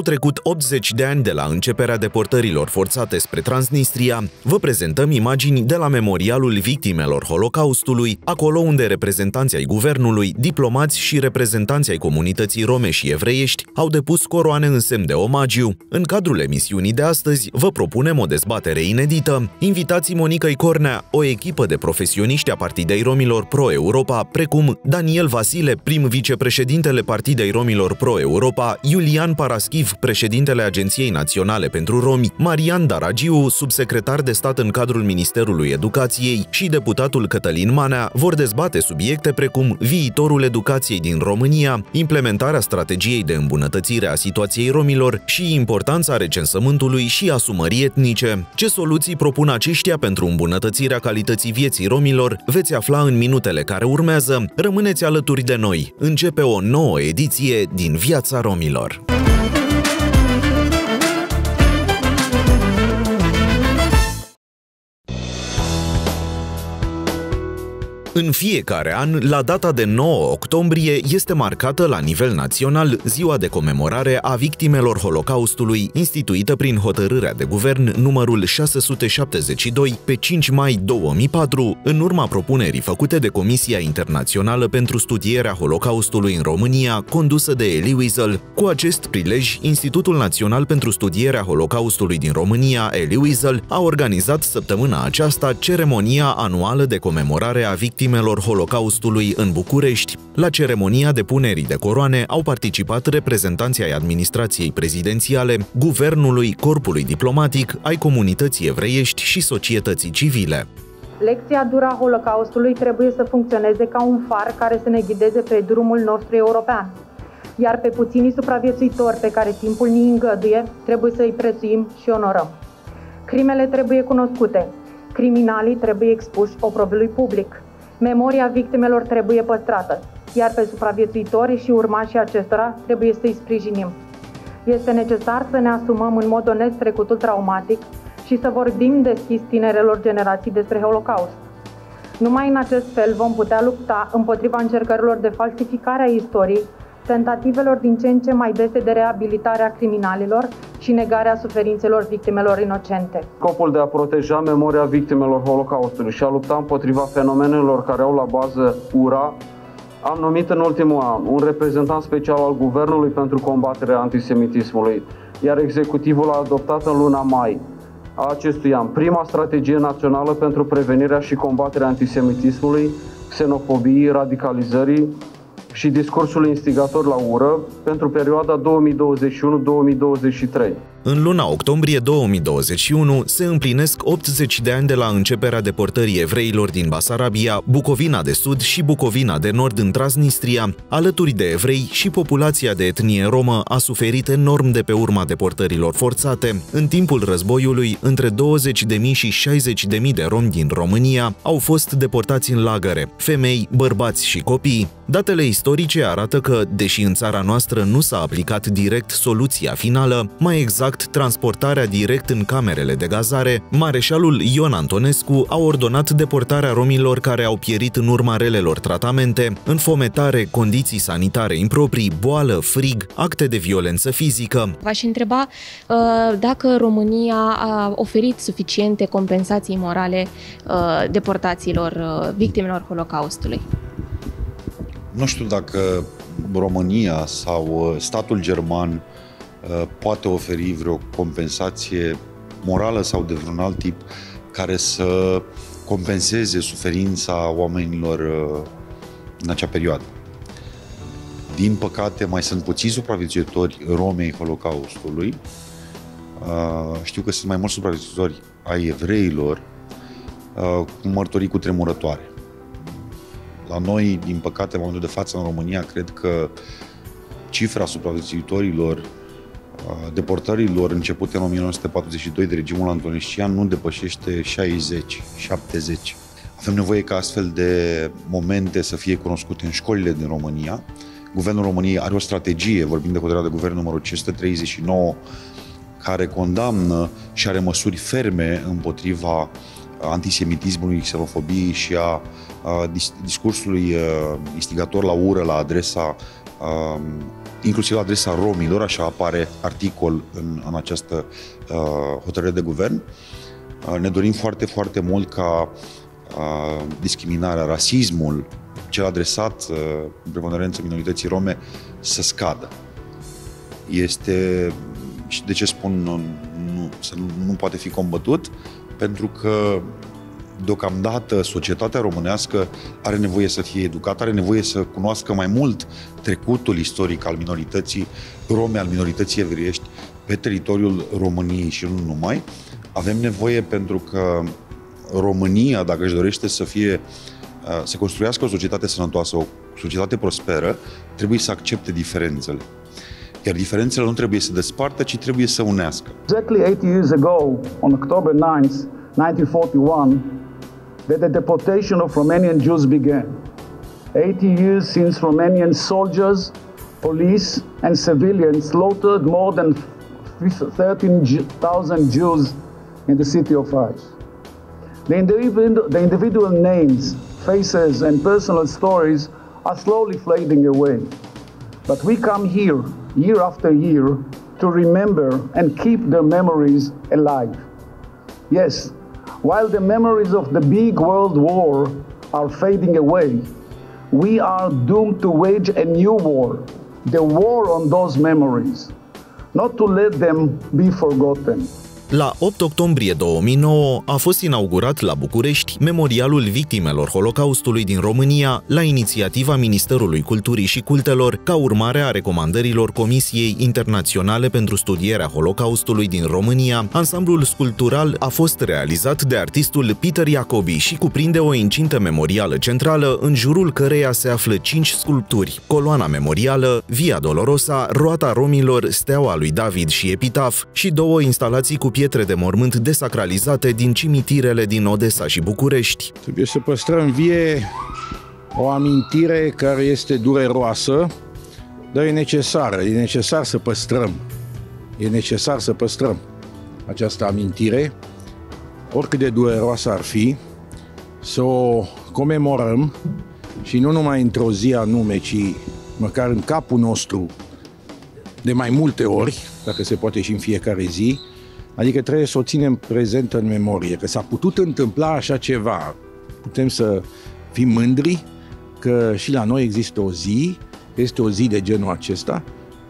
Au trecut 80 de ani de la începerea deportărilor forțate spre Transnistria. Vă prezentăm imagini de la memorialul victimelor Holocaustului, acolo unde reprezentanții ai guvernului, diplomați și reprezentanții ai comunității rome și evreiești au depus coroane în semn de omagiu. În cadrul emisiunii de astăzi vă propunem o dezbatere inedită. Invitații Monica Cornea, o echipă de profesioniști a Partidei Romilor Pro-Europa, precum Daniel Vasile, prim vicepreședintele Partidei Romilor Pro-Europa, Iulian Paraschiv, președintele Agenției Naționale pentru Romi, Marian Daragiu, subsecretar de stat în cadrul Ministerului Educației și deputatul Cătălin Manea vor dezbate subiecte precum viitorul educației din România, implementarea strategiei de îmbunătățire a situației romilor și importanța recensământului și asumării etnice. Ce soluții propun aceștia pentru îmbunătățirea calității vieții romilor veți afla în minutele care urmează. Rămâneți alături de noi. Începe o nouă ediție din Viața Romilor. În fiecare an, la data de 9 octombrie, este marcată la nivel național ziua de comemorare a victimelor Holocaustului, instituită prin hotărârea de guvern numărul 672 pe 5 mai 2004, în urma propunerii făcute de Comisia Internațională pentru Studierea Holocaustului în România, condusă de Elie Wiesel. Cu acest prilej, Institutul Național pentru Studierea Holocaustului din România, Elie Wiesel, a organizat săptămâna aceasta ceremonia anuală de comemorare a victimelor victimelor Holocaustului în București. La ceremonia depunerii de coroane au participat reprezentanții ai administrației prezidențiale, guvernului, corpului diplomatic, ai comunității evreiești și societății civile. Lecția dura Holocaustului trebuie să funcționeze ca un far care să ne ghideze pe drumul nostru european. Iar pe puținii supraviețuitori pe care timpul ni îngăduie, trebuie să îi prețuim și onorăm. Crimele trebuie cunoscute, criminalii trebuie expuși oprobiului public, Memoria victimelor trebuie păstrată, iar pe supraviețuitorii și urmașii acestora trebuie să-i sprijinim. Este necesar să ne asumăm în mod onest trecutul traumatic și să vorbim deschis tinerelor generații despre Holocaust. Numai în acest fel vom putea lupta împotriva încercărilor de falsificare a istoriei, tentativelor din ce în ce mai dese de reabilitare a criminalilor și negarea suferințelor victimelor inocente. Scopul de a proteja memoria victimelor Holocaustului și a lupta împotriva fenomenelor care au la bază ura, am numit în ultimul an un reprezentant special al Guvernului pentru combaterea antisemitismului, iar executivul a adoptat în luna mai a acestui an prima strategie națională pentru prevenirea și combaterea antisemitismului, xenofobiei, radicalizării și discursul instigator la ură pentru perioada 2021-2023. În luna octombrie 2021 se împlinesc 80 de ani de la începerea deportării evreilor din Basarabia, Bucovina de Sud și Bucovina de Nord în Transnistria. Alături de evrei și populația de etnie romă a suferit enorm de pe urma deportărilor forțate. În timpul războiului, între 20.000 și 60.000 de romi din România au fost deportați în lagăre, femei, bărbați și copii. Datele istorice arată că, deși în țara noastră nu s-a aplicat direct soluția finală, mai exact exact transportarea direct în camerele de gazare, mareșalul Ion Antonescu a ordonat deportarea romilor care au pierit în urma relelor tratamente, înfometare, condiții sanitare improprii, boală, frig, acte de violență fizică. V-aș întreba uh, dacă România a oferit suficiente compensații morale uh, deportaților uh, victimelor Holocaustului. Nu știu dacă România sau statul german Uh, poate oferi vreo compensație morală sau de vreun alt tip care să compenseze suferința oamenilor uh, în acea perioadă. Din păcate, mai sunt puțini supraviețuitori romei Holocaustului. Uh, știu că sunt mai mulți supraviețuitori ai evreilor cu mărturii cu tremurătoare. La noi, din păcate, în momentul de față în România, cred că cifra supraviețuitorilor deportărilor începute în 1942 de regimul antonescian nu depășește 60-70. Avem nevoie ca astfel de momente să fie cunoscute în școlile din România. Guvernul României are o strategie, vorbim de hotărârea de guvern numărul 539, care condamnă și are măsuri ferme împotriva antisemitismului, xenofobiei și a, a discursului instigator la ură la adresa uh, inclusiv la adresa romilor, așa apare articol în, în această uh, hotărâre de guvern. Uh, ne dorim foarte, foarte mult ca uh, discriminarea, rasismul, cel adresat uh, în preponderență minorității rome, să scadă. Este, și de ce spun, nu, nu, nu poate fi combătut, pentru că deocamdată societatea românească are nevoie să fie educată, are nevoie să cunoască mai mult trecutul istoric al minorității rome, al minorității evriești pe teritoriul României și nu numai. Avem nevoie pentru că România, dacă își dorește să fie uh, să construiască o societate sănătoasă, o societate prosperă, trebuie să accepte diferențele. Iar diferențele nu trebuie să despartă, ci trebuie să unească. Exactly 80 years ago, on October 9, 1941, that the deportation of Romanian Jews began. 80 years since Romanian soldiers, police, and civilians slaughtered more than 13,000 Jews in the city of Fars. The the individual names, faces, and personal stories are slowly fading away. But we come here, year after year, to remember and keep their memories alive. Yes, While the memories of the big world war are fading away, we are doomed to wage a new war, the war on those memories, not to let them be forgotten. La 8 octombrie 2009 a fost inaugurat la București Memorialul Victimelor Holocaustului din România la inițiativa Ministerului Culturii și Cultelor ca urmare a recomandărilor Comisiei Internaționale pentru Studierea Holocaustului din România. Ansamblul sculptural a fost realizat de artistul Peter Jacobi și cuprinde o incintă memorială centrală în jurul căreia se află cinci sculpturi, coloana memorială, Via Dolorosa, Roata Romilor, Steaua lui David și Epitaf și două instalații cu pietre de mormânt desacralizate din cimitirele din Odessa și București. Trebuie să păstrăm vie o amintire care este dureroasă, dar e necesară. E necesar să păstrăm. E necesar să păstrăm această amintire, oricât de dureroasă ar fi, să o comemorăm și nu numai într-o zi anume, ci măcar în capul nostru de mai multe ori, dacă se poate și în fiecare zi, Adică trebuie să o ținem prezentă în memorie, că s-a putut întâmpla așa ceva. Putem să fim mândri că și la noi există o zi, este o zi de genul acesta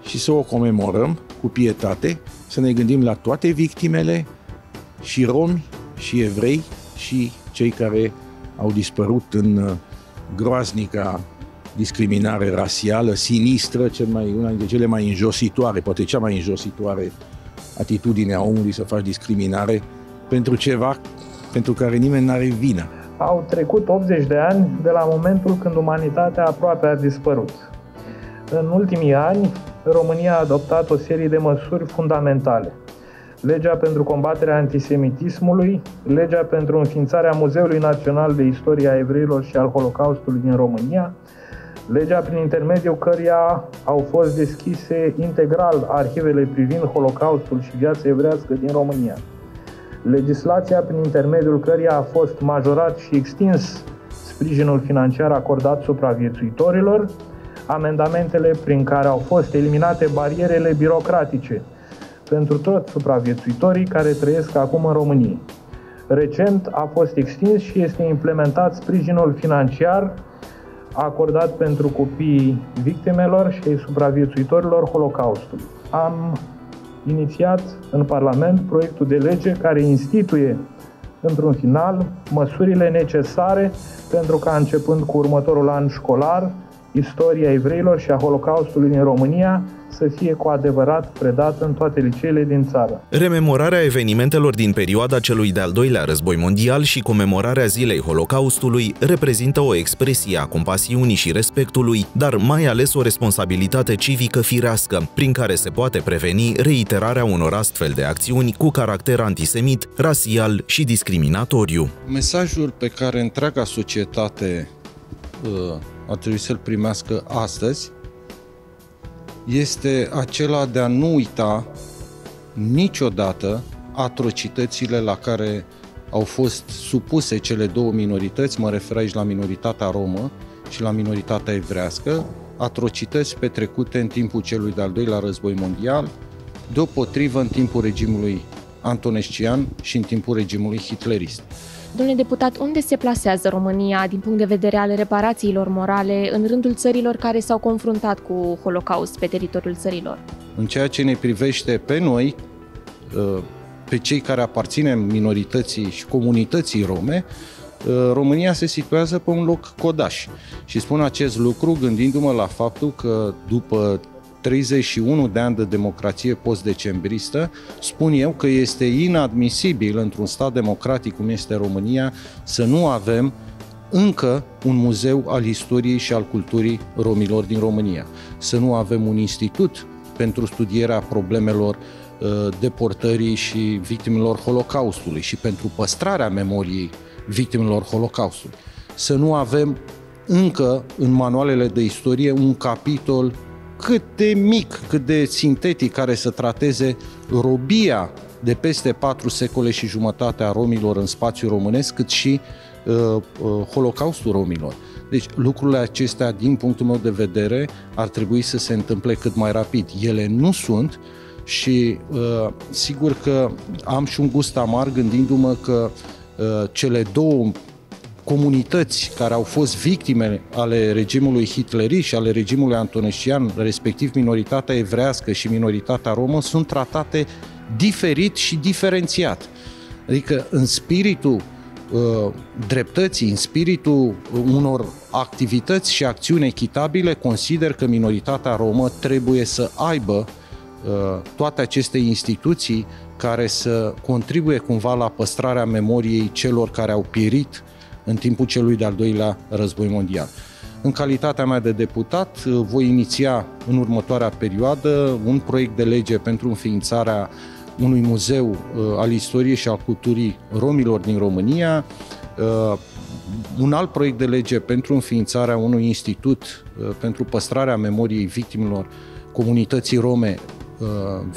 și să o comemorăm cu pietate, să ne gândim la toate victimele, și romi, și evrei, și cei care au dispărut în uh, groaznica discriminare rasială, sinistră, cel mai, una dintre cele mai înjositoare, poate cea mai înjositoare atitudinea omului să faci discriminare pentru ceva pentru care nimeni nu are vină. Au trecut 80 de ani de la momentul când umanitatea aproape a dispărut. În ultimii ani, România a adoptat o serie de măsuri fundamentale. Legea pentru combaterea antisemitismului, legea pentru înființarea Muzeului Național de Istorie a Evreilor și al Holocaustului din România, legea prin intermediul căreia au fost deschise integral arhivele privind Holocaustul și viața evrească din România. Legislația prin intermediul căreia a fost majorat și extins sprijinul financiar acordat supraviețuitorilor, amendamentele prin care au fost eliminate barierele birocratice pentru toți supraviețuitorii care trăiesc acum în România. Recent a fost extins și este implementat sprijinul financiar acordat pentru copiii victimelor și supraviețuitorilor Holocaustului. Am inițiat în Parlament proiectul de lege care instituie într-un final măsurile necesare pentru ca începând cu următorul an școlar, istoria evreilor și a Holocaustului din România să fie cu adevărat predată în toate liceele din țară. Rememorarea evenimentelor din perioada celui de-al doilea război mondial și comemorarea zilei Holocaustului reprezintă o expresie a compasiunii și respectului, dar mai ales o responsabilitate civică firească, prin care se poate preveni reiterarea unor astfel de acțiuni cu caracter antisemit, rasial și discriminatoriu. Mesajul pe care întreaga societate uh, ar trebui să-l primească astăzi este acela de a nu uita niciodată atrocitățile la care au fost supuse cele două minorități, mă refer aici la minoritatea romă și la minoritatea evrească, atrocități petrecute în timpul celui de-al doilea război mondial, deopotrivă în timpul regimului antonescian și în timpul regimului hitlerist. Domnule deputat, unde se plasează România din punct de vedere al reparațiilor morale în rândul țărilor care s-au confruntat cu Holocaust pe teritoriul țărilor? În ceea ce ne privește pe noi, uh, pe cei care aparținem minorității și comunității rome, uh, România se situează pe un loc codaș. Și spun acest lucru gândindu-mă la faptul că după 31 de ani de democrație post-decembristă, spun eu că este inadmisibil într-un stat democratic cum este România să nu avem încă un muzeu al istoriei și al culturii romilor din România. Să nu avem un institut pentru studierea problemelor uh, deportării și victimelor Holocaustului și pentru păstrarea memoriei victimelor Holocaustului. Să nu avem încă în manualele de istorie un capitol cât de mic, cât de sintetic care să trateze robia de peste patru secole și jumătate a romilor în spațiul românesc, cât și uh, uh, Holocaustul romilor. Deci lucrurile acestea, din punctul meu de vedere, ar trebui să se întâmple cât mai rapid. Ele nu sunt și uh, sigur că am și un gust amar gândindu-mă că uh, cele două comunități care au fost victime ale regimului hitlerist și ale regimului antonescian, respectiv minoritatea evrească și minoritatea romă, sunt tratate diferit și diferențiat. Adică în spiritul uh, dreptății, în spiritul unor activități și acțiuni echitabile, consider că minoritatea romă trebuie să aibă uh, toate aceste instituții care să contribuie cumva la păstrarea memoriei celor care au pierit în timpul celui de-al doilea război mondial. În calitatea mea de deputat, voi iniția în următoarea perioadă un proiect de lege pentru înființarea unui muzeu uh, al istoriei și al culturii romilor din România, uh, un alt proiect de lege pentru înființarea unui institut uh, pentru păstrarea memoriei victimelor comunității rome,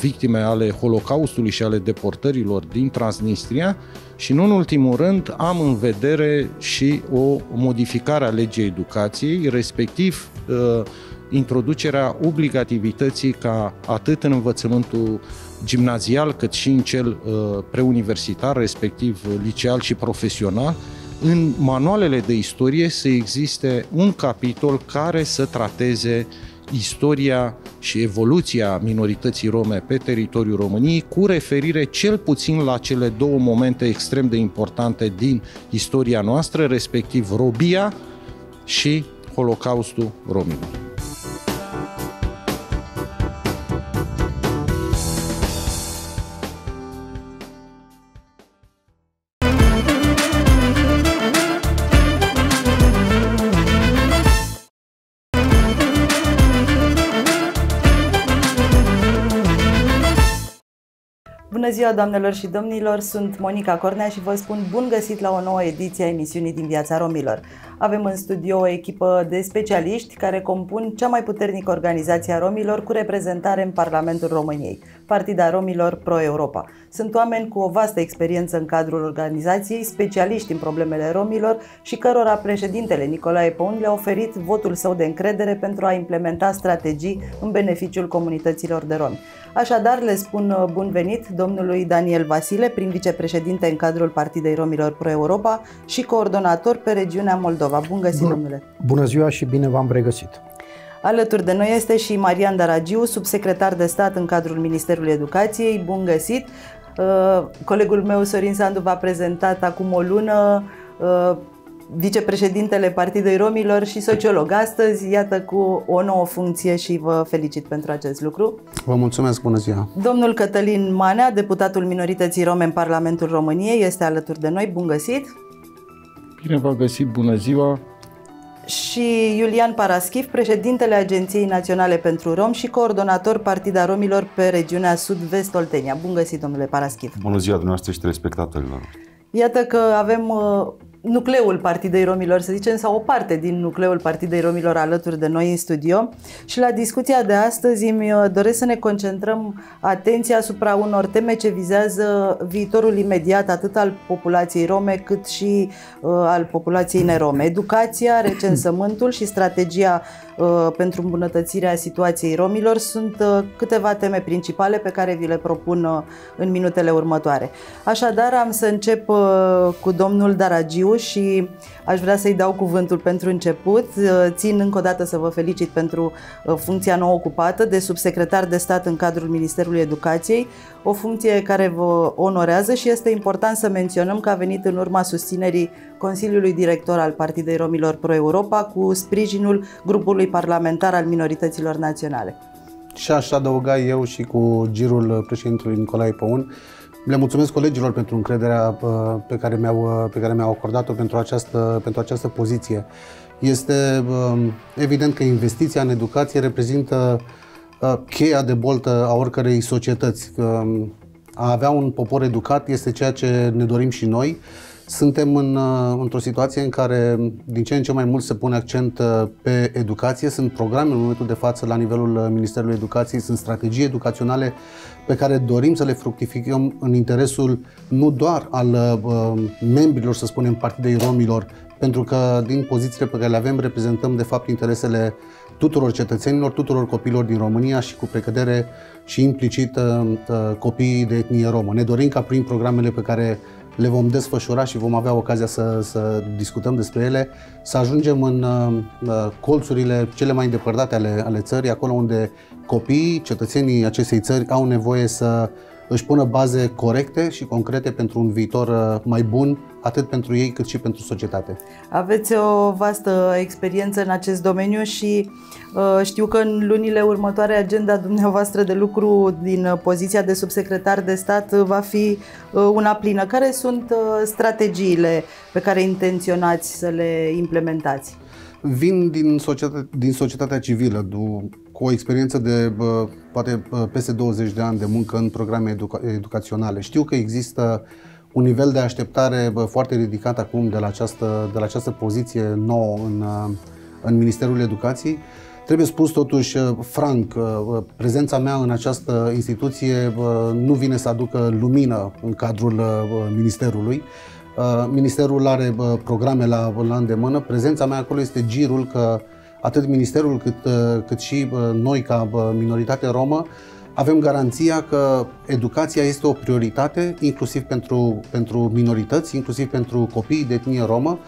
victime ale Holocaustului și ale deportărilor din Transnistria și nu în ultimul rând am în vedere și o modificare a legii educației, respectiv uh, introducerea obligativității ca atât în învățământul gimnazial cât și în cel uh, preuniversitar, respectiv liceal și profesional, în manualele de istorie să existe un capitol care să trateze istoria și evoluția minorității rome pe teritoriul României, cu referire cel puțin la cele două momente extrem de importante din istoria noastră, respectiv robia și Holocaustul romilor. Bună ziua, doamnelor și domnilor! Sunt Monica Cornea și vă spun bun găsit la o nouă ediție a emisiunii din viața romilor. Avem în studio o echipă de specialiști care compun cea mai puternică organizație a romilor cu reprezentare în Parlamentul României, Partida Romilor Pro-Europa. Sunt oameni cu o vastă experiență în cadrul organizației, specialiști în problemele romilor și cărora președintele Nicolae Păun le-a oferit votul său de încredere pentru a implementa strategii în beneficiul comunităților de romi. Așadar, le spun uh, bun venit domnului Daniel Vasile, prim vicepreședinte în cadrul Partidei Romilor Pro-Europa și coordonator pe regiunea Moldova. Bun găsit, Bun, domnule! Bună ziua și bine v-am regăsit! Alături de noi este și Marian Daragiu, subsecretar de stat în cadrul Ministerului Educației. Bun găsit! Uh, colegul meu, Sorin Sandu, v-a prezentat acum o lună uh, vicepreședintele Partidei Romilor și sociolog astăzi, iată cu o nouă funcție și vă felicit pentru acest lucru. Vă mulțumesc, bună ziua! Domnul Cătălin Manea, deputatul minorității rome în Parlamentul României, este alături de noi. Bun găsit! Bine v-am găsit, bună ziua! și Iulian Paraschiv, președintele Agenției Naționale pentru Rom și coordonator Partida Romilor pe regiunea Sud-Vest Oltenia. Bun găsit, domnule Paraschiv! Bună ziua dumneavoastră și telespectatorilor! Iată că avem uh, nucleul Partidei Romilor, să zicem, sau o parte din nucleul Partidei Romilor alături de noi în studio. Și la discuția de astăzi îmi uh, doresc să ne concentrăm atenția asupra unor teme ce vizează viitorul imediat atât al populației rome cât și uh, al populației nerome. Educația, recensământul și strategia uh, pentru îmbunătățirea situației romilor sunt uh, câteva teme principale pe care vi le propun uh, în minutele următoare. Așadar, am să încep uh, cu domnul Daragiu și aș vrea să-i dau cuvântul pentru început. Țin încă o dată să vă felicit pentru uh, funcția nou ocupată de subsecretar de stat în cadrul Ministerului Educației, o funcție care vă onorează și este important să menționăm că a venit în urma susținerii Consiliului Director al Partidei Romilor Pro-Europa cu sprijinul grupului parlamentar al minorităților naționale. Și aș adăuga eu și cu girul președintelui Nicolae Păun, le mulțumesc colegilor pentru încrederea uh, pe care mi-au, uh, pe care mi-au acordat-o pentru această, pentru această poziție. Este um, evident că investiția în educație reprezintă uh, cheia de boltă a oricărei societăți. Um, a avea un popor educat este ceea ce ne dorim și noi. Suntem în, într-o situație în care din ce în ce mai mult se pune accent pe educație. Sunt programe în momentul de față la nivelul Ministerului Educației, sunt strategii educaționale pe care dorim să le fructificăm în interesul nu doar al uh, membrilor, să spunem, Partidei Romilor, pentru că din pozițiile pe care le avem reprezentăm de fapt interesele tuturor cetățenilor, tuturor copiilor din România și cu precădere și implicit uh, uh, copiii de etnie romă. Ne dorim ca prin programele pe care le vom desfășura și vom avea ocazia să, să discutăm despre ele, să ajungem în uh, colțurile cele mai îndepărtate ale, ale țării, acolo unde copiii, cetățenii acestei țări au nevoie să își pună baze corecte și concrete pentru un viitor uh, mai bun, atât pentru ei cât și pentru societate. Aveți o vastă experiență în acest domeniu și uh, știu că în lunile următoare agenda dumneavoastră de lucru din uh, poziția de subsecretar de stat uh, va fi uh, una plină. Care sunt uh, strategiile pe care intenționați să le implementați? Vin din, societate, din societatea civilă, cu o experiență de poate peste 20 de ani de muncă în programe educa- educaționale. Știu că există un nivel de așteptare foarte ridicat acum de la această, de la această poziție nouă în, în Ministerul Educației. Trebuie spus totuși franc, prezența mea în această instituție nu vine să aducă lumină în cadrul Ministerului. Ministerul are programe la, la îndemână. Prezența mea acolo este girul că atât Ministerul cât, uh, cât și uh, noi ca minoritate romă avem garanția că educația este o prioritate inclusiv pentru, pentru minorități, inclusiv pentru copiii de etnie romă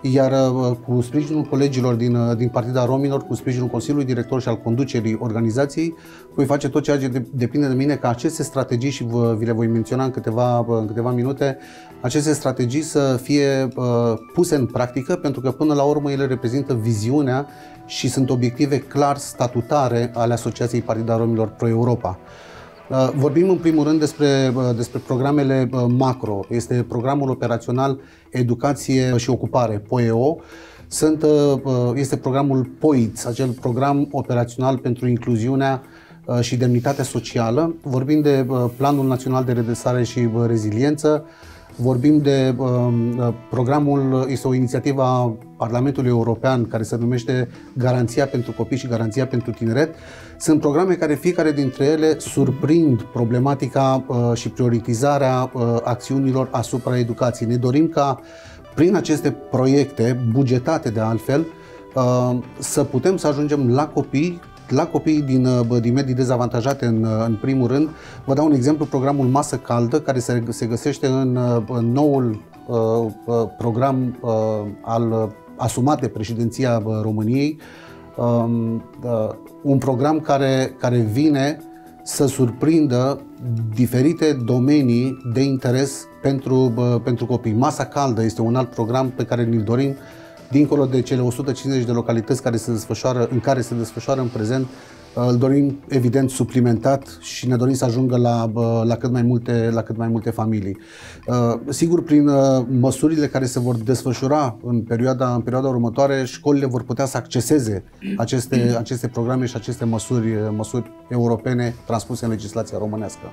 iar uh, cu sprijinul colegilor din, uh, din Partida Romilor, cu sprijinul Consiliului Director și al conducerii organizației, voi face tot ceea ce de, depinde de mine ca aceste strategii, și vă, vi le voi menționa în câteva, uh, în câteva minute, aceste strategii să fie uh, puse în practică, pentru că până la urmă ele reprezintă viziunea și sunt obiective clar statutare ale Asociației Partida Romilor Pro-Europa. Uh, vorbim în primul rând despre, uh, despre programele uh, macro. Este programul operațional Educație și Ocupare, POEO. Sunt, este programul POITS, acel program operațional pentru incluziunea și demnitatea socială. Vorbim de Planul Național de Redresare și Reziliență, Vorbim de uh, programul, este o inițiativă a Parlamentului European care se numește Garanția pentru Copii și Garanția pentru Tineret. Sunt programe care fiecare dintre ele surprind problematica uh, și prioritizarea uh, acțiunilor asupra educației. Ne dorim ca prin aceste proiecte, bugetate de altfel, uh, să putem să ajungem la copii la copiii din, din medii dezavantajate în, în primul rând. Vă dau un exemplu, programul Masă Caldă, care se, se găsește în, în noul uh, program uh, al asumat de președinția României, um, uh, un program care, care vine să surprindă diferite domenii de interes pentru, pentru copii. Masa Caldă este un alt program pe care ne-l dorim dincolo de cele 150 de localități care se desfășoară, în care se desfășoară în prezent, uh, îl dorim evident suplimentat și ne dorim să ajungă la, uh, la, cât, mai multe, la cât mai multe familii. Uh, sigur, prin măsurile care se vor desfășura în perioada, în perioada următoare, școlile vor putea să acceseze aceste, aceste programe și aceste măsuri, măsuri europene transpuse în legislația românească.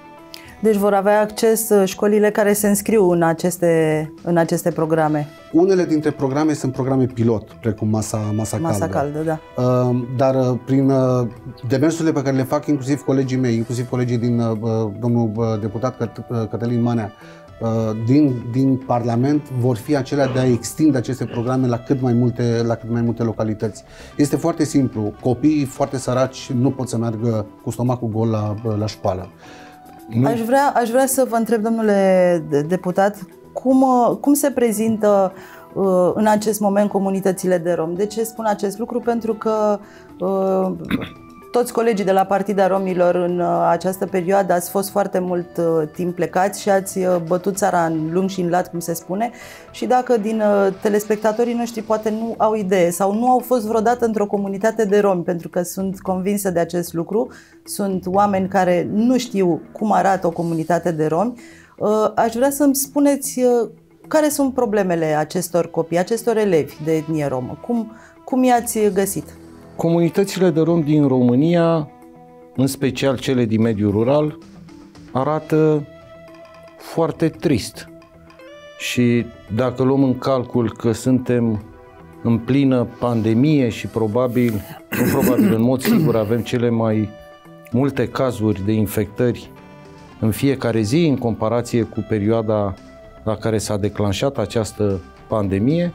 Deci vor avea acces uh, școlile care se înscriu în aceste, în aceste programe. Unele dintre programe sunt programe pilot, precum Masa, masa, masa Caldă. Caldă da. Uh, dar uh, prin uh, demersurile pe care le fac inclusiv colegii mei, inclusiv colegii din uh, domnul uh, deputat Căt- uh, Cătălin Manea, uh, din, din Parlament vor fi acelea de a extinde aceste programe la cât mai multe, la cât mai multe localități. Este foarte simplu. Copiii foarte săraci nu pot să meargă cu stomacul gol la, la școală. Nu. Aș, vrea, aș vrea să vă întreb, domnule deputat, cum, uh, cum se prezintă uh, în acest moment comunitățile de rom? De ce spun acest lucru? Pentru că uh, toți colegii de la Partida Romilor în uh, această perioadă ați fost foarte mult uh, timp plecați și ați uh, bătut țara în lung și în lat, cum se spune. Și dacă din telespectatorii noștri poate nu au idee sau nu au fost vreodată într-o comunitate de romi, pentru că sunt convinsă de acest lucru, sunt oameni care nu știu cum arată o comunitate de romi, aș vrea să-mi spuneți care sunt problemele acestor copii, acestor elevi de etnie romă. Cum, cum i-ați găsit? Comunitățile de rom din România, în special cele din mediul rural, arată foarte trist. Și dacă luăm în calcul că suntem în plină pandemie și probabil, nu probabil, în mod sigur avem cele mai multe cazuri de infectări în fiecare zi în comparație cu perioada la care s-a declanșat această pandemie,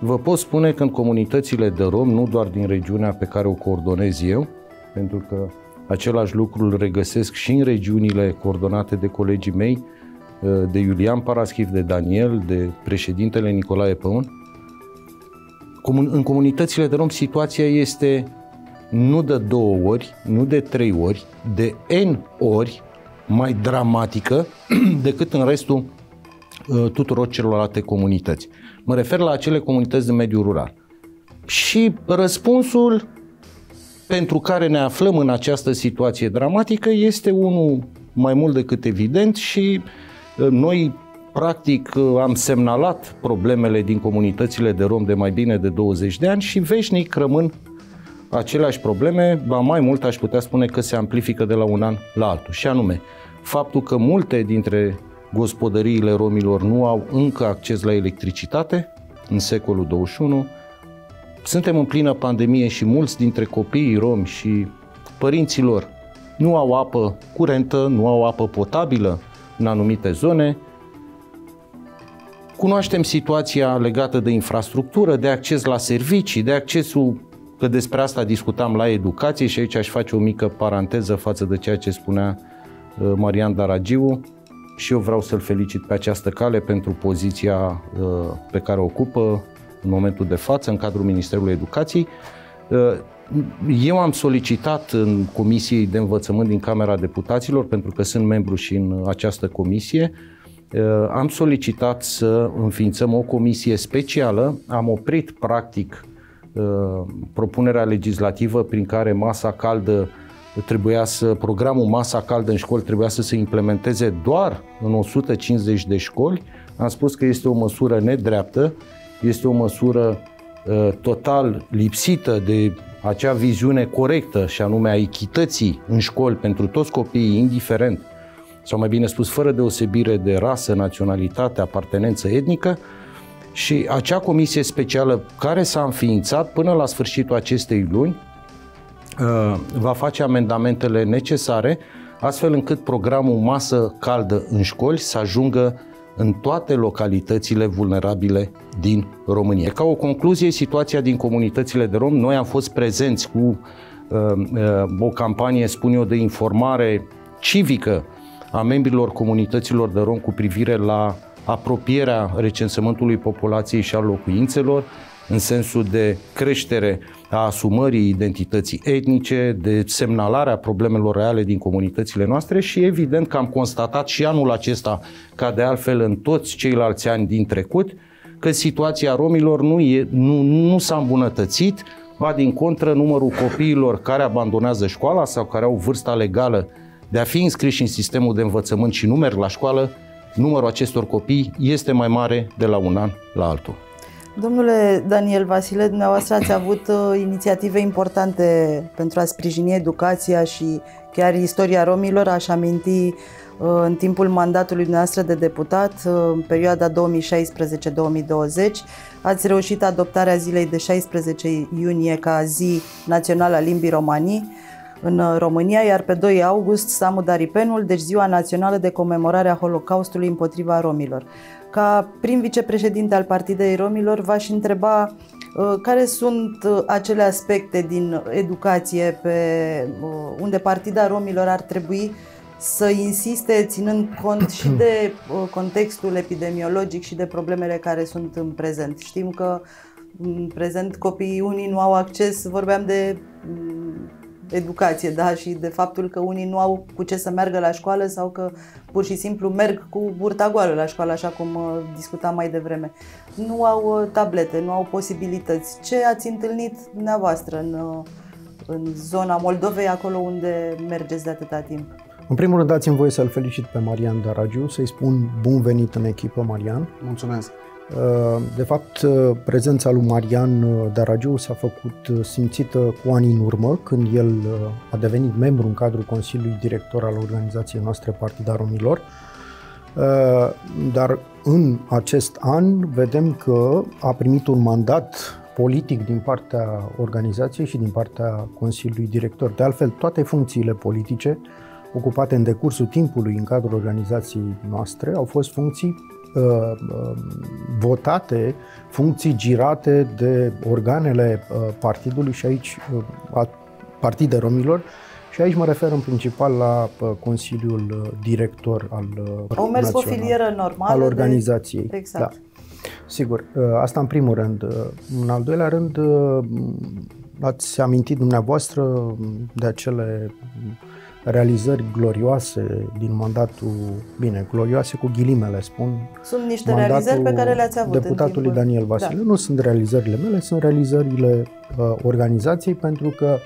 Vă pot spune că în comunitățile de rom, nu doar din regiunea pe care o coordonez eu, pentru că același lucru îl regăsesc și în regiunile coordonate de colegii mei, uh, de Iulian Paraschiv, de Daniel, de președintele Nicolae Păun. În comunitățile de rom situația este nu de două ori, nu de trei ori, de N ori mai dramatică decât în restul uh, tuturor celorlalte comunități. Mă refer la acele comunități de mediu rural. Și răspunsul pentru care ne aflăm în această situație dramatică este unul mai mult decât evident și uh, noi practic uh, am semnalat problemele din comunitățile de rom de mai bine de 20 de ani și veșnic rămân aceleași probleme, ba mai mult aș putea spune că se amplifică de la un an la altul. Și anume, faptul că multe dintre gospodăriile romilor nu au încă acces la electricitate în secolul 21. Suntem în plină pandemie și mulți dintre copiii romi și părinților nu au apă curentă, nu au apă potabilă în anumite zone. Cunoaștem situația legată de infrastructură, de acces la servicii, de accesul, că despre asta discutam la educație și aici aș face o mică paranteză față de ceea ce spunea uh, Marian Daragiu și eu vreau să-l felicit pe această cale pentru poziția uh, pe care o ocupă în momentul de față în cadrul Ministerului Educației. Uh, eu am solicitat în Comisiei de Învățământ din Camera Deputaților, pentru că sunt membru și în această comisie, uh, am solicitat să înființăm o comisie specială. Am oprit, practic, propunerea legislativă prin care masa caldă trebuia să, programul Masa Caldă în școli trebuia să se implementeze doar în 150 de școli. Am spus că este o măsură nedreaptă, este o măsură uh, total lipsită de acea viziune corectă și anume a echității în școli pentru toți copiii, indiferent, sau mai bine spus, fără deosebire de rasă, naționalitate, apartenență etnică, și acea comisie specială care s-a înființat până la sfârșitul acestei luni Uh, va face amendamentele necesare astfel încât programul masă caldă în școli să ajungă în toate localitățile vulnerabile din România. Ca o concluzie, situația din comunitățile de rom, noi am fost prezenți cu uh, uh, o campanie, spun eu, de informare civică a membrilor comunităților de rom cu privire la apropierea recensământului populației și a locuințelor, în sensul de creștere a asumării identității etnice, de semnalarea problemelor reale din comunitățile noastre și evident că am constatat și anul acesta, ca de altfel în toți ceilalți ani din trecut, că situația romilor nu, e, nu, nu s-a îmbunătățit, ba din contră numărul copiilor care abandonează școala sau care au vârsta legală de a fi înscriși în sistemul de învățământ și nu merg la școală, numărul acestor copii este mai mare de la un an la altul. Domnule Daniel Vasile, dumneavoastră ați avut uh, inițiative importante pentru a sprijini educația și chiar istoria romilor. Aș aminti uh, în timpul mandatului noastră de deputat, uh, în perioada 2016-2020, ați reușit adoptarea zilei de 16 iunie ca zi națională a limbii romanii în România, iar pe 2 august Samu Daripenul, deci ziua națională de comemorare a Holocaustului împotriva romilor. Ca prim vicepreședinte al Partidei Romilor, v-aș întreba uh, care sunt uh, acele aspecte din educație pe uh, unde Partida Romilor ar trebui să insiste ținând cont și de contextul epidemiologic și de problemele care sunt în prezent. Știm că în prezent copiii unii nu au acces, vorbeam de mm, educație, da, și de faptul că unii nu au cu ce să meargă la școală sau că pur și simplu merg cu burta goală la școală, așa cum uh, discutam mai devreme. Nu au uh, tablete, nu au posibilități. Ce ați întâlnit dumneavoastră în, uh, în zona Moldovei, acolo unde mergeți de atâta timp? În primul rând dați-mi voie să-l felicit pe Marian Daragiu, să-i spun bun venit în echipă, Marian. Mulțumesc! Uh, de fapt, uh, prezența lui Marian uh, Daragiu s-a făcut simțită cu ani în urmă, când el a devenit membru în cadrul Consiliului Director al organizației noastre Partida Romilor. Dar în acest an vedem că a primit un mandat politic din partea organizației și din partea Consiliului Director. De altfel, toate funcțiile politice ocupate în decursul timpului în cadrul organizației noastre au fost funcții Uh, uh, votate funcții girate de organele uh, partidului și aici partide romilor și aici mă refer în principal la Consiliul Director al Au mers o filieră normală al organizației. De... Exact. Da. Sigur, asta în primul rând. În al doilea rând, ați amintit dumneavoastră de acele realizări glorioase din mandatul, bine, glorioase cu ghilimele, spun. Sunt niște realizări pe care le-ați avut deputatului Daniel Vasile. Da. Nu sunt realizările mele, sunt realizările uh, organizației pentru că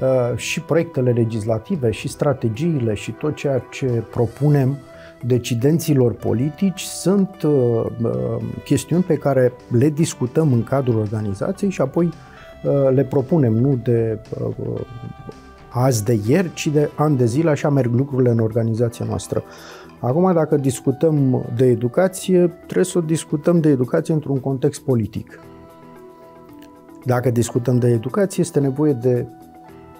uh, și proiectele legislative și strategiile și tot ceea ce propunem decidenților politici sunt uh, uh, chestiuni pe care le discutăm în cadrul organizației și apoi uh, le propunem nu de uh, azi de ieri, ci de ani de zile, așa merg lucrurile în organizația noastră. Acum, dacă discutăm de educație, trebuie să discutăm de educație într-un context politic. Dacă discutăm de educație, este nevoie de,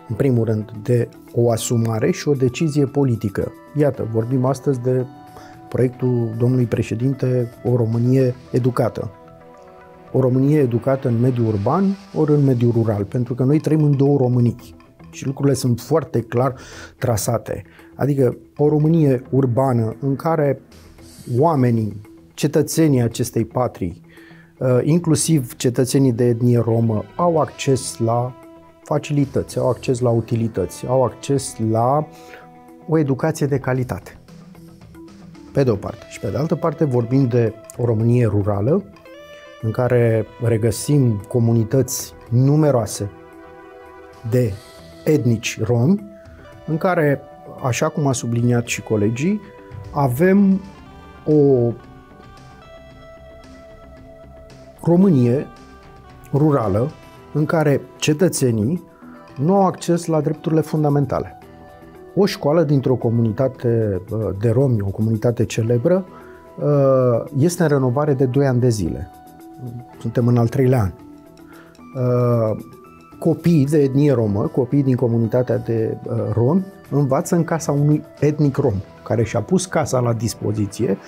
în primul rând, de o asumare și o decizie politică. Iată, vorbim astăzi de proiectul domnului președinte O Românie Educată. O Românie educată în mediul urban ori în mediul rural, pentru că noi trăim în două Românii și lucrurile sunt foarte clar trasate. Adică o Românie urbană în care oamenii, cetățenii acestei patrii, uh, inclusiv cetățenii de etnie romă, au acces la facilități, au acces la utilități, au acces la o educație de calitate. Pe de o parte. Și pe de altă parte vorbim de o Românie rurală, în care regăsim comunități numeroase de etnici romi, în care, așa cum a subliniat și colegii, avem o Românie rurală în care cetățenii nu au acces la drepturile fundamentale. O școală dintr-o comunitate uh, de romi, o comunitate celebră, uh, este în renovare de 2 ani de zile. Suntem în al treilea an. Uh, copiii de etnie romă, copiii din comunitatea de uh, romi, învață în casa unui etnic rom, care și-a pus casa la dispoziție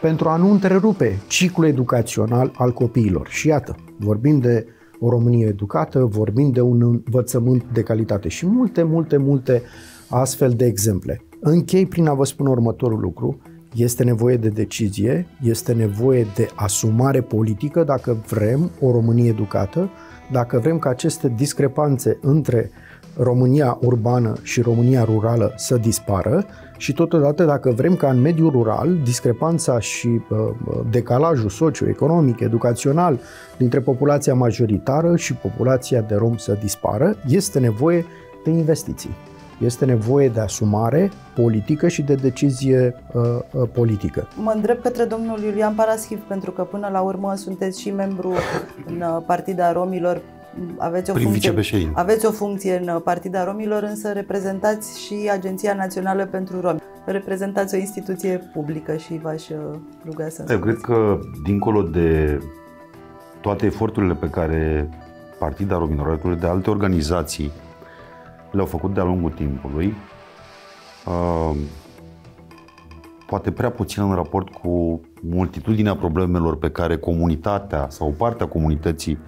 pentru a nu întrerupe ciclul educațional al copiilor. Și iată, vorbim de o Românie educată, vorbim de un învățământ de calitate și multe, multe, multe astfel de exemple. Închei prin a vă spune următorul lucru. Este nevoie de decizie, este nevoie de asumare politică dacă vrem o Românie educată, dacă vrem ca aceste discrepanțe între România urbană și România rurală să dispară și totodată dacă vrem ca în mediul rural discrepanța și uh, decalajul socioeconomic, educațional dintre populația majoritară și populația de rom să dispară, este nevoie de investiții. Este nevoie de asumare politică și de decizie uh, uh, politică. Mă întreb către domnul Iulian Paraschiv, pentru că până la urmă sunteți și membru în uh, Partida Romilor, aveți o, Prin funcție, aveți o funcție în Partida Romilor, însă reprezentați și Agenția Națională pentru Romi. Reprezentați o instituție publică și v-aș uh, ruga să Eu cred că, dincolo de toate eforturile pe care Partida Romilor, alături de alte organizații, le-au făcut de-a lungul timpului, uh, poate prea puțin în raport cu multitudinea problemelor pe care comunitatea sau partea comunității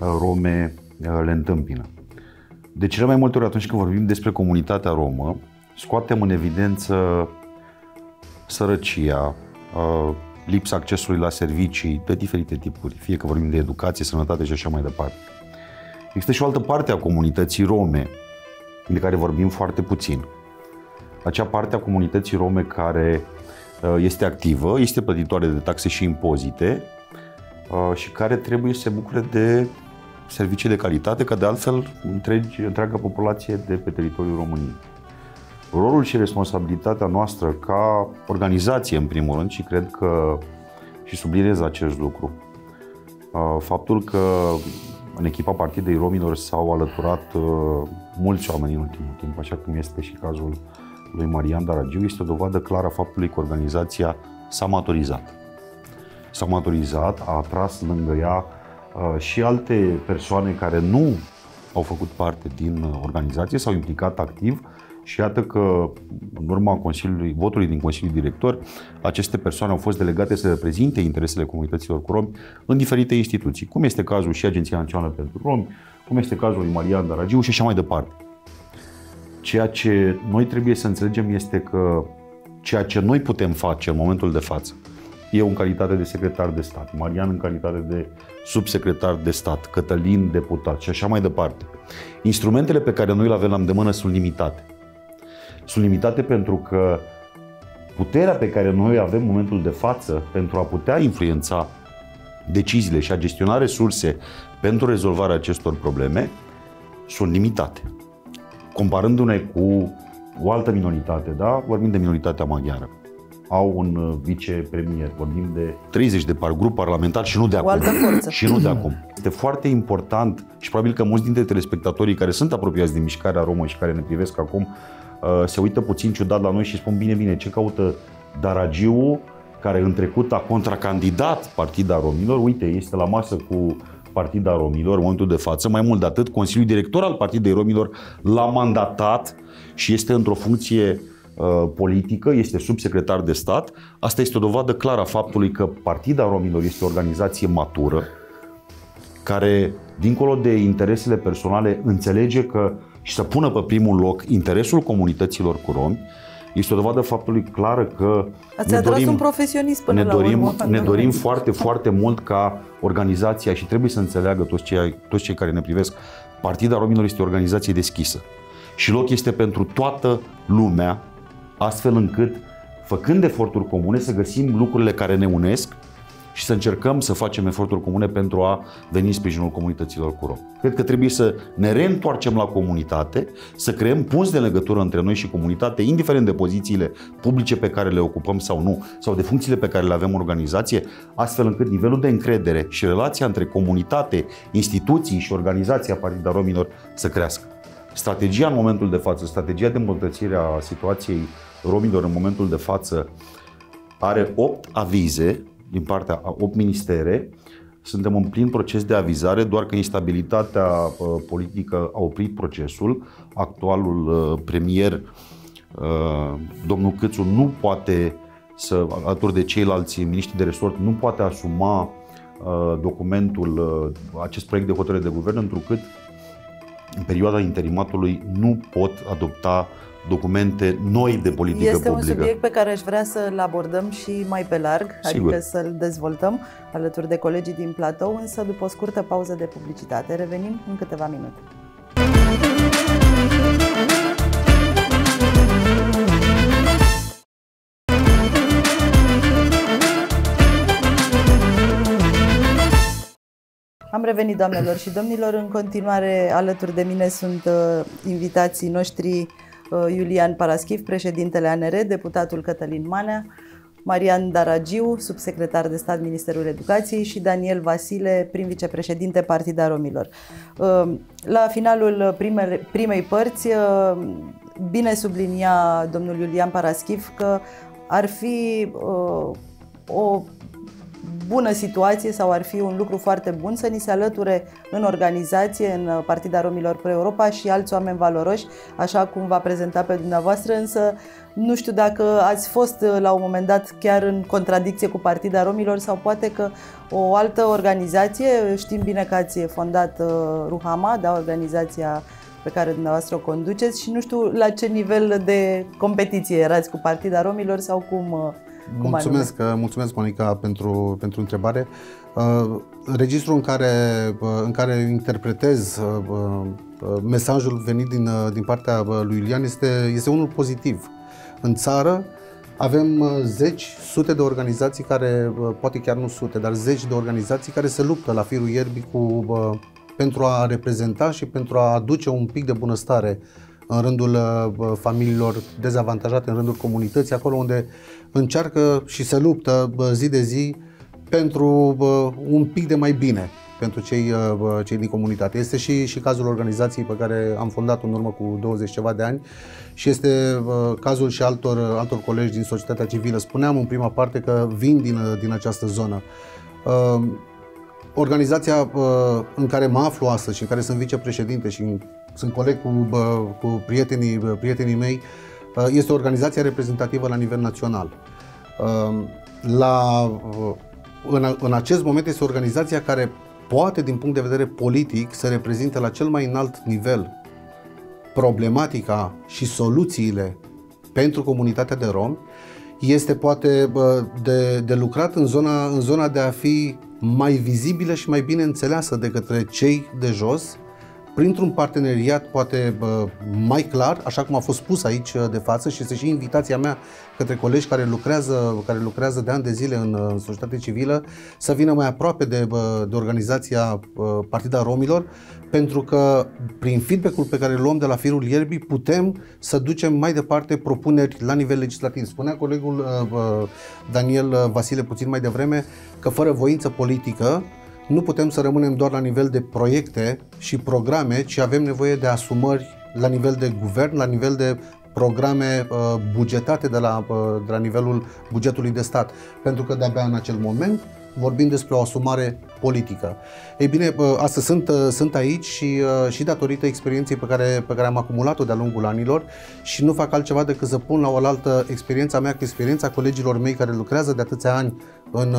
uh, rome uh, le întâmpină. De cele mai multe ori atunci când vorbim despre comunitatea romă, scoatem în evidență sărăcia, lipsa accesului la servicii de diferite tipuri, fie că vorbim de educație, sănătate și așa mai departe. Există și o altă parte a comunității rome, de care vorbim foarte puțin. Acea parte a comunității rome care uh, este activă, este plătitoare de taxe și impozite uh, și care trebuie să se bucure de servicii de calitate, ca de altfel întregi, întreaga populație de pe teritoriul României. Rolul și responsabilitatea noastră ca organizație, în primul rând, și cred că și subliniez acest lucru, uh, faptul că în echipa Partidei Romilor s-au alăturat uh, mulți oameni în ultimul timp, așa cum este și cazul lui Marian Daragiu, este o dovadă clară a faptului că organizația s-a maturizat. S-a maturizat, a atras lângă ea uh, și alte persoane care nu au făcut parte din organizație, s-au implicat activ și iată că, în urma Consiliului, votului din Consiliul Director, aceste persoane au fost delegate să reprezinte interesele comunităților cu romi în diferite instituții, cum este cazul și Agenția Națională pentru Romi, cum este cazul lui Marian Daragiu și așa mai departe. Ceea ce noi trebuie să înțelegem este că ceea ce noi putem face în momentul de față, eu în calitate de secretar de stat, Marian în calitate de subsecretar de stat, Cătălin deputat și așa mai departe. Instrumentele pe care noi le avem la îndemână sunt limitate sunt limitate pentru că puterea pe care noi avem în momentul de față pentru a putea influența deciziile și a gestiona resurse pentru rezolvarea acestor probleme sunt limitate. Comparându-ne cu o altă minoritate, da? vorbim de minoritatea maghiară, au un uh, vicepremier, vorbim de 30 de par, grup parlamentar și nu de acum. Și nu de acum. Este foarte important și probabil că mulți dintre telespectatorii care sunt apropiați de mișcarea romă și care ne privesc acum Uh, se uită puțin ciudat la noi și spun bine, bine, ce caută Daragiu, care în trecut a contracandidat Partida Romilor, uite, este la masă cu Partida Romilor în momentul de față, mai mult de atât, Consiliul Director al Partidei Romilor l-a mandatat și este într-o funcție uh, politică, este subsecretar de stat. Asta este o dovadă clară a faptului că Partida Romilor este o organizație matură, care, dincolo de interesele personale, înțelege că și să pună pe primul loc interesul comunităților cu romi, este o dovadă faptului clară că Ați ne dorim, un profesionist până ne dorim, la urmă. Ne dorim foarte, foarte mult ca organizația și trebuie să înțeleagă toți cei, toți cei care ne privesc, Partida Romilor este o organizație deschisă și loc este pentru toată lumea, astfel încât, făcând eforturi comune, să găsim lucrurile care ne unesc și să încercăm să facem eforturi comune pentru a veni în sprijinul comunităților cu rom. Cred că trebuie să ne reîntoarcem la comunitate, să creăm punți de legătură între noi și comunitate, indiferent de pozițiile publice pe care le ocupăm sau nu, sau de funcțiile pe care le avem în organizație, astfel încât nivelul de încredere și relația între comunitate, instituții și organizația Partida Romilor să crească. Strategia în momentul de față, strategia de îmbunătățire a situației romilor în momentul de față are 8 avize din partea a 8 ministere. Suntem în plin proces de avizare, doar că instabilitatea uh, politică a oprit procesul. Actualul uh, premier, uh, domnul Câțu, nu poate să, alături de ceilalți miniștri de resort, nu poate asuma documentul, acest proiect de hotărâre de guvern, întrucât în perioada interimatului nu pot adopta documente noi de politică este publică. Este un subiect pe care aș vrea să-l abordăm și mai pe larg, Sigur. adică să-l dezvoltăm alături de colegii din platou, însă după o scurtă pauză de publicitate. Revenim în câteva minute. Am revenit, doamnelor și domnilor. În continuare, alături de mine sunt uh, invitații noștri Iulian Paraschiv, președintele ANR, deputatul Cătălin Manea, Marian Daragiu, subsecretar de stat Ministerul Educației și Daniel Vasile, prim vicepreședinte Partida Romilor. La finalul primei părți, bine sublinia domnul Iulian Paraschiv că ar fi o bună situație sau ar fi un lucru foarte bun să ni se alăture în organizație, în Partida Romilor Pro Europa și alți oameni valoroși, așa cum va prezenta pe dumneavoastră, însă nu știu dacă ați fost la un moment dat chiar în contradicție cu Partida Romilor sau poate că o altă organizație, știm bine că ați fondat uh, Ruhama, da, organizația pe care dumneavoastră o conduceți și nu știu la ce nivel de competiție erați cu Partida Romilor sau cum uh, Mulțumesc, mulțumesc Monica pentru, pentru întrebare. Uh, registrul în care, uh, în care interpretez uh, uh, mesajul venit din, uh, din partea uh, lui Iulian este, este unul pozitiv. În țară avem uh, zeci, sute de organizații care, uh, poate chiar nu sute, dar zeci de organizații care se luptă la firul ierbii cu, uh, pentru a reprezenta și pentru a aduce un pic de bunăstare în rândul uh, familiilor dezavantajate, în rândul comunității, acolo unde încearcă și se luptă zi de zi pentru un pic de mai bine pentru cei, uh, cei din comunitate. Este și, și cazul organizației pe care am fondat-o în urmă cu 20 ceva de ani și este cazul și altor, altor colegi din societatea civilă. Spuneam în prima parte că vin din, din această zonă. Uh, organizația în care mă aflu astăzi și în care sunt vicepreședinte și sunt coleg cu, cu prietenii, prietenii mei, este o organizație reprezentativă la nivel național. La, în, în acest moment este organizația care poate, din punct de vedere politic, să reprezinte la cel mai înalt nivel problematica și soluțiile pentru comunitatea de romi, este poate de, de lucrat în zona, în zona de a fi mai vizibilă și mai bine înțeleasă de către cei de jos, printr-un parteneriat poate mai clar, așa cum a fost spus aici uh, de față și este și invitația mea către colegi care lucrează, care lucrează de ani de zile în, în societate civilă să vină mai aproape de, de organizația Partida Romilor, pentru că prin feedback-ul pe care îl luăm de la firul ierbii putem să ducem mai departe propuneri la nivel legislativ. Spunea colegul uh, Daniel Vasile puțin mai devreme că fără voință politică nu putem să rămânem doar la nivel de proiecte și programe, ci avem nevoie de asumări la nivel de guvern, la nivel de programe uh, bugetate de la, uh, de la nivelul bugetului de stat. Pentru că de-abia în acel moment vorbim despre o asumare politică. Ei bine, astăzi sunt, sunt aici și, și datorită experienței pe care, pe care am acumulat-o de-a lungul anilor și nu fac altceva decât să pun la oaltă experiența mea cu experiența colegilor mei care lucrează de atâția ani în,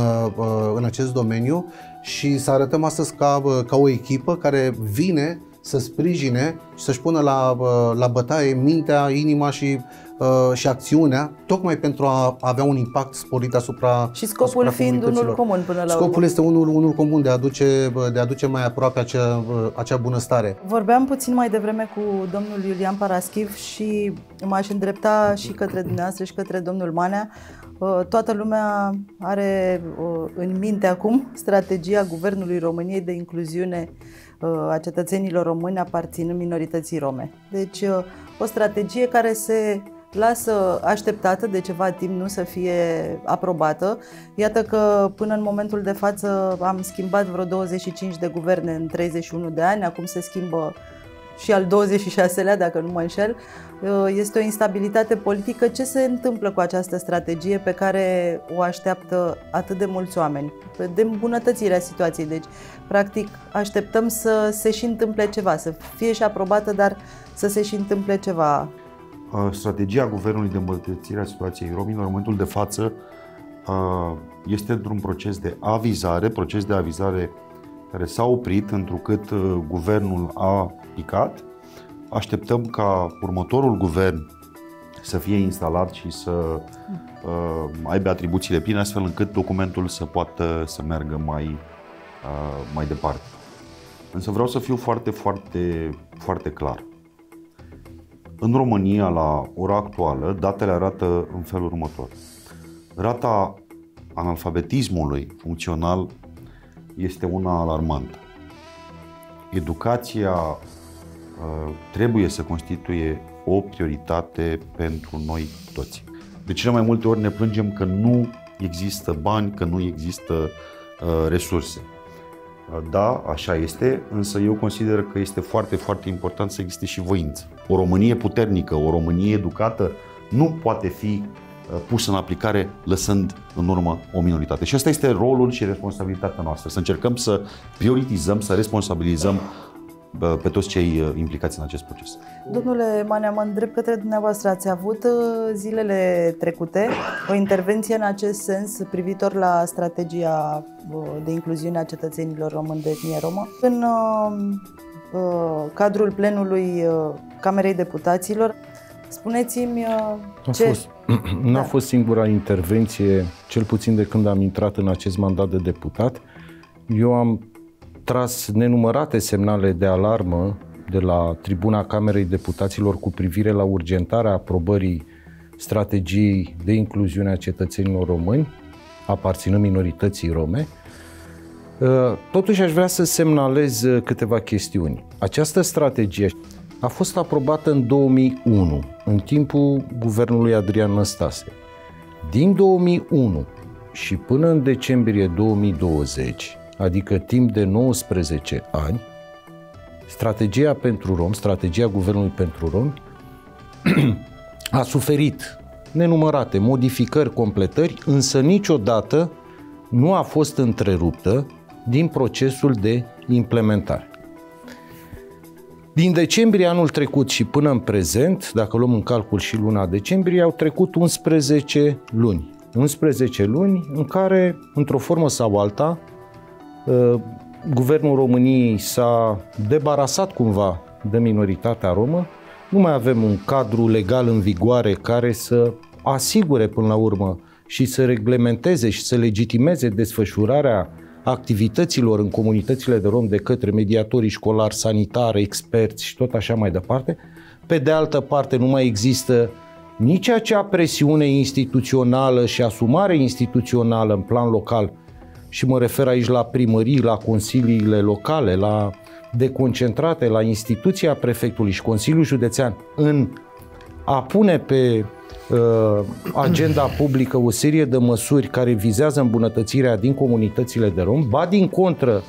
în acest domeniu și să arătăm astăzi ca, ca o echipă care vine să sprijine și să-și pună la, la bătaie mintea, inima și Uh, și acțiunea, tocmai pentru a avea un impact sporit asupra Și scopul asupra fiind unul comun până la Scopul urmă. este unul, unul comun de a, aduce, de a aduce mai aproape acea, acea bunăstare. Vorbeam puțin mai devreme cu domnul Iulian Paraschiv și m-aș îndrepta și către dumneavoastră și către domnul Manea. Uh, toată lumea are uh, în minte acum strategia Guvernului României de incluziune a cetățenilor români aparținând minorității rome. Deci o strategie care se lasă așteptată de ceva timp nu să fie aprobată. Iată că până în momentul de față am schimbat vreo 25 de guverne în 31 de ani, acum se schimbă și al 26-lea, dacă nu mă înșel. Este o instabilitate politică. Ce se întâmplă cu această strategie pe care o așteaptă atât de mulți oameni? De îmbunătățirea situației. Deci, practic, așteptăm să se și întâmple ceva, să fie și aprobată, dar să se și întâmple ceva strategia Guvernului de îmbunătățire a situației romilor în momentul de față este într-un proces de avizare, proces de avizare care s-a oprit întrucât guvernul a picat. Așteptăm ca următorul guvern să fie instalat și să uh, aibă atribuțiile pline, astfel încât documentul să poată să meargă mai, uh, mai departe. Însă vreau să fiu foarte, foarte, foarte clar. În România, la ora actuală, datele arată în felul următor. Rata analfabetismului funcțional este una alarmantă. Educația trebuie să constituie o prioritate pentru noi toți. De cele mai multe ori ne plângem că nu există bani, că nu există uh, resurse. Uh, da, așa este, însă eu consider că este foarte, foarte important să existe și voință. O Românie puternică, o Românie educată nu poate fi uh, pusă în aplicare lăsând în urmă o minoritate. Și asta este rolul și responsabilitatea noastră, să încercăm să prioritizăm, să responsabilizăm pe toți cei uh, implicați în acest proces. Domnule Manea, mă îndrept către dumneavoastră. Ați avut uh, zilele trecute o intervenție în acest sens privitor la strategia uh, de incluziune a cetățenilor români de etnie romă. În cadrul plenului Camerei Deputaților, spuneți-mi ce... A fost, n-a da. fost singura intervenție, cel puțin de când am intrat în acest mandat de deputat. Eu am tras nenumărate semnale de alarmă de la tribuna Camerei Deputaților cu privire la urgentarea aprobării strategiei de incluziune a cetățenilor români, aparținând minorității rome. Uh, totuși aș vrea să semnalez uh, câteva chestiuni. Această strategie a fost aprobată în 2001, în timpul guvernului Adrian Năstase. Din 2001 și până în decembrie 2020, adică timp de 19 ani, strategia pentru rom, strategia Guvernului pentru romi, a suferit nenumărate modificări, completări, însă niciodată nu a fost întreruptă din procesul de implementare. Din decembrie anul trecut și până în prezent, dacă luăm în calcul și luna decembrie, au trecut 11 luni. 11 luni în care, într-o formă sau alta, Uh, guvernul României s-a debarasat cumva de minoritatea romă, nu mai avem un cadru legal în vigoare care să asigure până la urmă și să reglementeze și să legitimeze desfășurarea activităților în comunitățile de rom de către mediatorii școlari, sanitari, experți și tot așa mai departe. Pe de altă parte, nu mai există nici acea presiune instituțională și asumare instituțională în plan local și mă refer aici la primării, la consiliile locale, la deconcentrate, la instituția prefectului și Consiliul Județean în a pune pe uh, agenda publică o serie de măsuri care vizează îmbunătățirea din comunitățile de rom, ba din contră,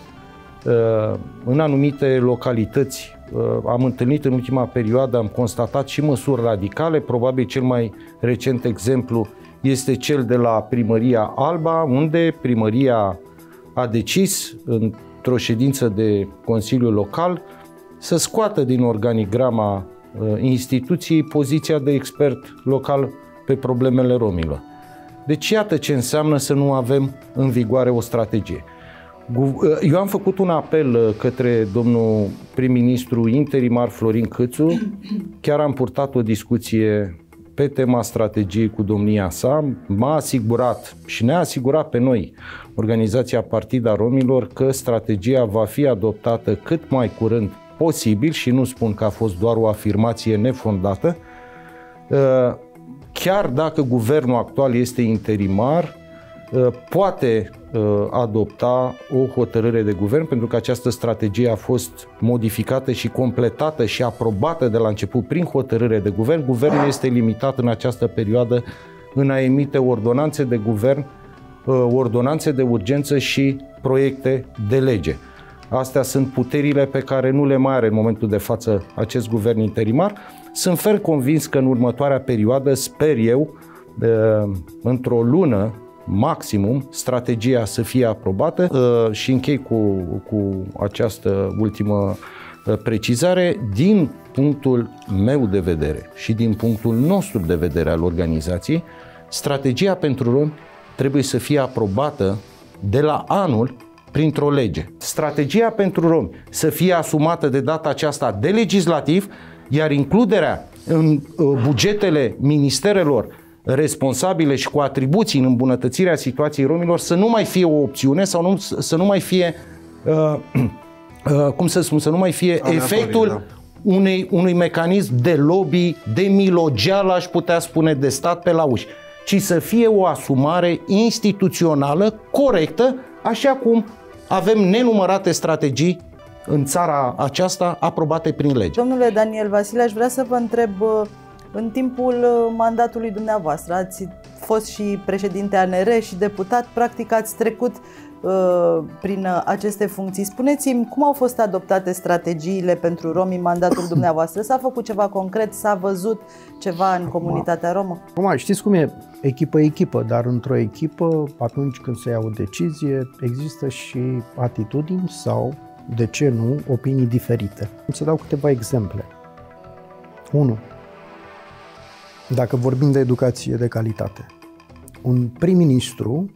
uh, în anumite localități uh, am întâlnit în ultima perioadă, am constatat și măsuri radicale, probabil cel mai recent exemplu este cel de la primăria Alba, unde primăria a decis într-o ședință de Consiliu Local să scoată din organigrama uh, instituției poziția de expert local pe problemele romilor. Deci iată ce înseamnă să nu avem în vigoare o strategie. Uh, eu am făcut un apel uh, către domnul prim-ministru interimar Florin Câțu, chiar am purtat o discuție pe tema strategiei cu domnia sa, m-a asigurat și ne-a asigurat pe noi, organizația Partida Romilor, că strategia va fi adoptată cât mai curând posibil și nu spun că a fost doar o afirmație nefondată, uh, chiar dacă guvernul actual este interimar, uh, poate uh, adopta o hotărâre de guvern pentru că această strategie a fost modificată și completată și aprobată de la început prin hotărâre de guvern. Guvernul este limitat în această perioadă în a emite ordonanțe de guvern, uh, ordonanțe de urgență și proiecte de lege. Astea sunt puterile pe care nu le mai are în momentul de față acest guvern interimar. Sunt fer convins că în următoarea perioadă, sper eu, uh, într-o lună maximum strategia să fie aprobată uh, și închei cu, cu această ultimă uh, precizare. Din punctul meu de vedere și din punctul nostru de vedere al organizației, strategia pentru romi trebuie să fie aprobată de la anul printr-o lege. Strategia pentru romi să fie asumată de data aceasta de legislativ, iar includerea în uh, bugetele ministerelor responsabile și cu atribuții în îmbunătățirea situației romilor să nu mai fie o opțiune sau nu, să nu mai fie, uh, uh, cum să spun, să nu mai fie Aleatorii, efectul da. unei, unui mecanism de lobby, de milogeală, aș putea spune, de stat pe la uși, ci să fie o asumare instituțională corectă, așa cum avem nenumărate strategii în țara aceasta aprobate prin lege. Domnule Daniel Vasile, aș vrea să vă întreb, în timpul mandatului dumneavoastră, ați fost și președinte ANR și deputat, practic ați trecut uh, prin aceste funcții. Spuneți-mi cum au fost adoptate strategiile pentru romi în mandatul dumneavoastră? S-a făcut ceva concret? S-a văzut ceva în comunitatea romă? Acum, știți cum e? Echipă-echipă, dar într-o echipă, atunci când se ia o decizie, există și atitudini sau, de ce nu, opinii diferite. Să dau câteva exemple. 1. Dacă vorbim de educație de calitate, un prim-ministru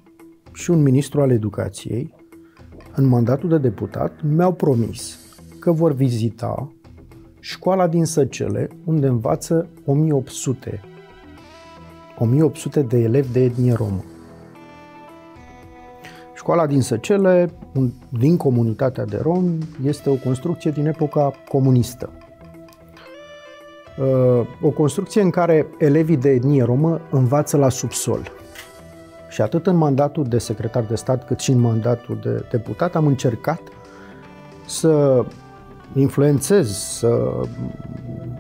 și un ministru al educației, în mandatul de deputat, mi-au promis că vor vizita școala din Săcele, unde învață 1800 1800 de elevi de etnie romă. Școala din Săcele, din comunitatea de romi, este o construcție din epoca comunistă. Uh, o construcție în care elevii de etnie romă învață la subsol. Și atât în mandatul de secretar de stat, cât și în mandatul de deputat am încercat să influențez, să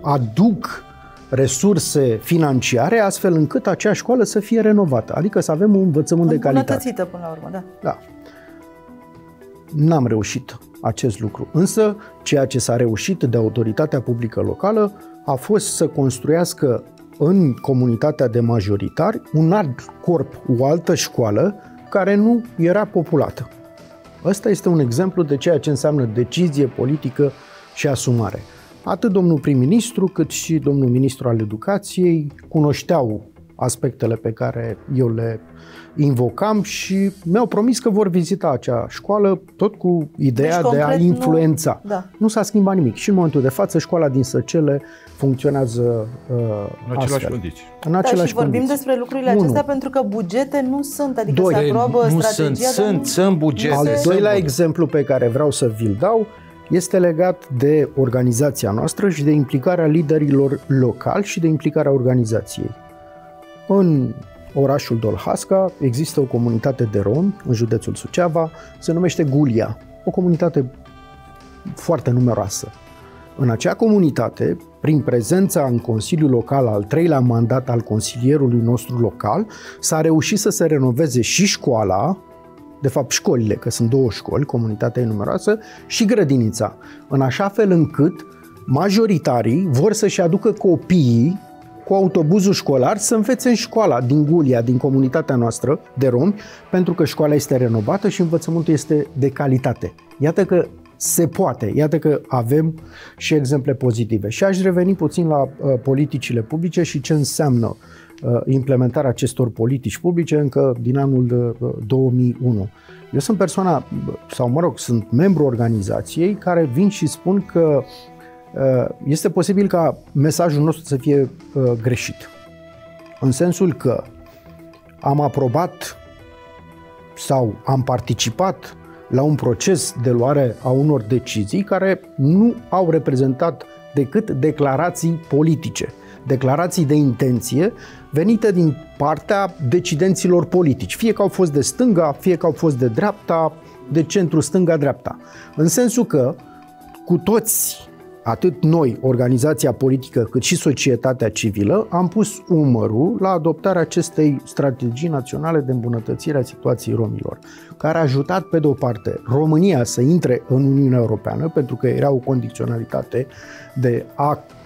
aduc resurse financiare astfel încât acea școală să fie renovată, adică să avem un învățământ de calitate. până la urmă, da. Da. N-am reușit acest lucru, însă ceea ce s-a reușit de autoritatea publică locală a fost să construiască în comunitatea de majoritari un alt corp, o altă școală care nu era populată. Ăsta este un exemplu de ceea ce înseamnă decizie politică și asumare. Atât domnul prim-ministru cât și domnul ministru al educației cunoșteau aspectele pe care eu le invocam și mi-au promis că vor vizita acea școală tot cu ideea deci, de a influența. Nu, da. nu s-a schimbat nimic. Și în momentul de față școala din Săcele funcționează uh, în același astfel. condiții. În da, același și vorbim condiții. despre lucrurile Unu. acestea pentru că bugete nu sunt, adică Doi. se aprobă nu strategia. Sunt, sunt, sunt bugete. Al sunt doilea bugete. exemplu pe care vreau să vi-l dau este legat de organizația noastră și de implicarea liderilor locali și de implicarea organizației. În orașul Dolhasca există o comunitate de romi în județul Suceava, se numește Gulia, o comunitate foarte numeroasă. În acea comunitate, prin prezența în Consiliul Local, al treilea mandat al consilierului nostru local, s-a reușit să se renoveze și școala, de fapt școlile, că sunt două școli, comunitatea e numeroasă, și grădinița, în așa fel încât majoritarii vor să-și aducă copiii cu autobuzul școlar să învețe în școala din Gulia, din comunitatea noastră de romi, pentru că școala este renovată și învățământul este de calitate. Iată că se poate, iată că avem și exemple pozitive. Și aș reveni puțin la uh, politicile publice și ce înseamnă uh, implementarea acestor politici publice încă din anul uh, 2001. Eu sunt persoana, sau mă rog, sunt membru organizației care vin și spun că uh, este posibil ca mesajul nostru să fie uh, greșit. În sensul că am aprobat sau am participat la un proces de luare a unor decizii care nu au reprezentat decât declarații politice, declarații de intenție venite din partea decidenților politici, fie că au fost de stânga, fie că au fost de dreapta, de centru stânga-dreapta. În sensul că cu toți, atât noi, organizația politică, cât și societatea civilă, am pus umărul la adoptarea acestei strategii naționale de îmbunătățire a situației romilor, care a ajutat, pe de o parte, România să intre în Uniunea Europeană, pentru că era o condiționalitate de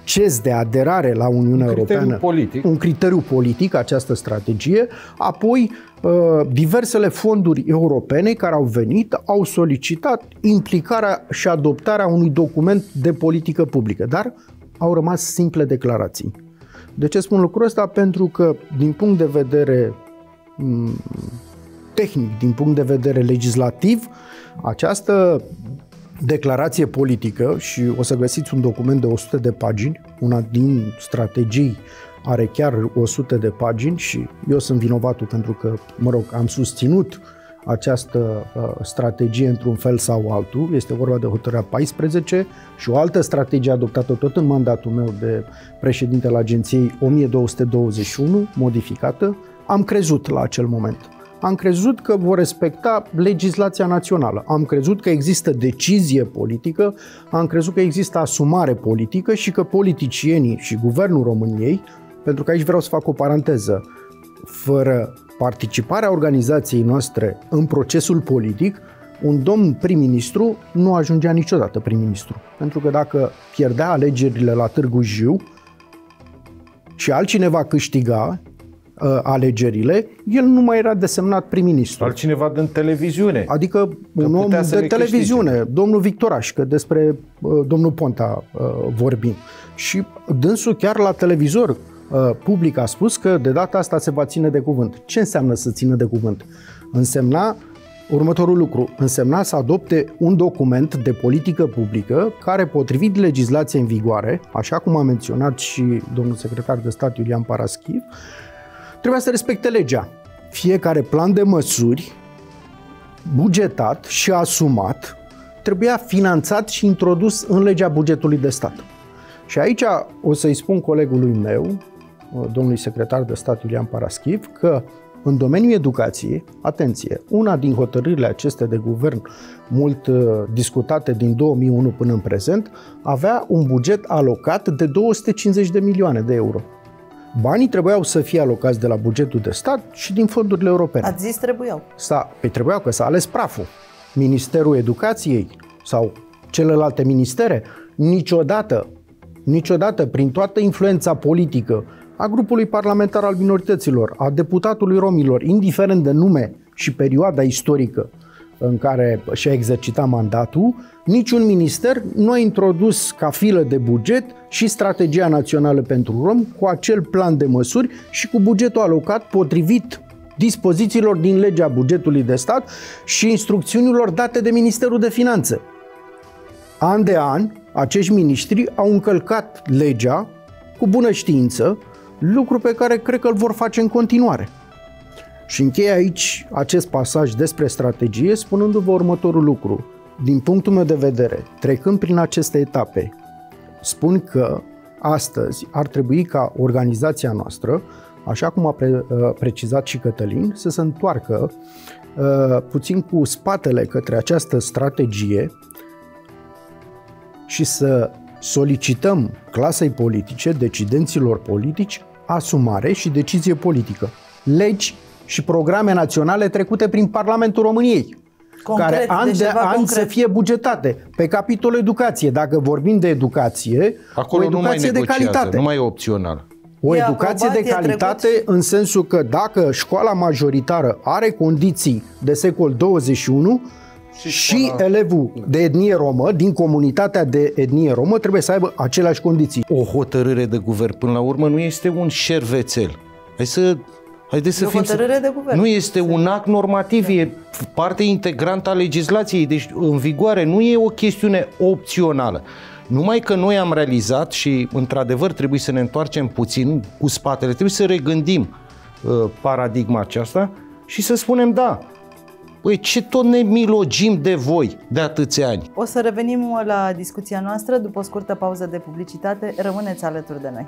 acces de aderare la Uniunea Un criteriu Europeană, politic. un criteriu politic, această strategie, apoi uh, diversele fonduri europene care au venit au solicitat implicarea și adoptarea unui document de politică publică, dar au rămas simple declarații. De ce spun lucrul ăsta? Pentru că, din punct de vedere m, tehnic, din punct de vedere legislativ, această declarație politică și o să găsiți un document de 100 de pagini, una din strategii are chiar 100 de pagini și eu sunt vinovatul pentru că, mă rog, am susținut această uh, strategie într-un fel sau altul. Este vorba de hotărârea 14 și o altă strategie adoptată tot în mandatul meu de președinte al agenției 1221, modificată. Am crezut la acel moment. Am crezut că vor respecta legislația națională. Am crezut că există decizie politică, am crezut că există asumare politică și că politicienii și guvernul României, pentru că aici vreau să fac o paranteză, fără participarea organizației noastre în procesul politic, un domn prim-ministru nu ajungea niciodată prim-ministru. Pentru că dacă pierdea alegerile la Târgu Jiu și altcineva câștiga uh, alegerile, el nu mai era desemnat prim-ministru. Altcineva din televiziune. Adică că un om de televiziune, câștige. domnul Victoraș, că despre uh, domnul Ponta uh, vorbim. Și dânsul chiar la televizor uh, public a spus că de data asta se va ține de cuvânt. Ce înseamnă să țină de cuvânt? Însemna următorul lucru. Însemna să adopte un document de politică publică care, potrivit legislației în vigoare, așa cum a menționat și domnul secretar de stat Iulian Paraschiv, trebuia să respecte legea. Fiecare plan de măsuri bugetat și asumat trebuia finanțat și introdus în legea bugetului de stat. Și aici o să-i spun colegului meu, domnului secretar de stat Iulian Paraschiv, că în domeniul educației, atenție, una din hotărârile acestea de guvern, mult uh, discutate din 2001 până în prezent, avea un buget alocat de 250 de milioane de euro. Banii trebuiau să fie alocați de la bugetul de stat și din fondurile europene. Ați zis trebuiau. S-a, păi trebuiau că s-a ales praful. Ministerul Educației sau celelalte ministere, niciodată, niciodată, prin toată influența politică a grupului parlamentar al minorităților, a deputatului romilor, indiferent de nume și perioada istorică în care și-a exercitat mandatul, niciun minister nu a introdus ca filă de buget și strategia națională pentru rom cu acel plan de măsuri și cu bugetul alocat potrivit dispozițiilor din legea bugetului de stat și instrucțiunilor date de Ministerul de Finanțe. An de an, acești miniștri au încălcat legea cu bună știință, lucru pe care cred că îl vor face în continuare. Și încheie aici acest pasaj despre strategie spunându-vă următorul lucru. Din punctul meu de vedere, trecând prin aceste etape, spun că astăzi ar trebui ca organizația noastră, așa cum a pre- uh, precizat și Cătălin, să se întoarcă uh, puțin cu spatele către această strategie și să solicităm clasei politice, decidenților politici, asumare și decizie politică. Legi și programe naționale trecute prin Parlamentul României. Concret, care an de an concret. să fie bugetate. Pe capitolul educație, dacă vorbim de educație, Acolo o educație nu mai de calitate. Nu mai e opțional. O E educație aprobat, de e calitate trecut. în sensul că dacă școala majoritară are condiții de secol 21 și, și elevul de etnie romă, din comunitatea de etnie romă, trebuie să aibă aceleași condiții. O hotărâre de guvern, până la urmă, nu este un șervețel. Hai să Haideți să E o fim... hotărâre de guvern. Nu este un act normativ, e parte integrantă a legislației, deci în vigoare, nu e o chestiune opțională. Numai că noi am realizat și, într-adevăr, trebuie să ne întoarcem puțin cu spatele, trebuie să regândim uh, paradigma aceasta și să spunem, da, Păi ce tot ne milogim de voi de atâția ani? O să revenim la discuția noastră după o scurtă pauză de publicitate. Rămâneți alături de noi.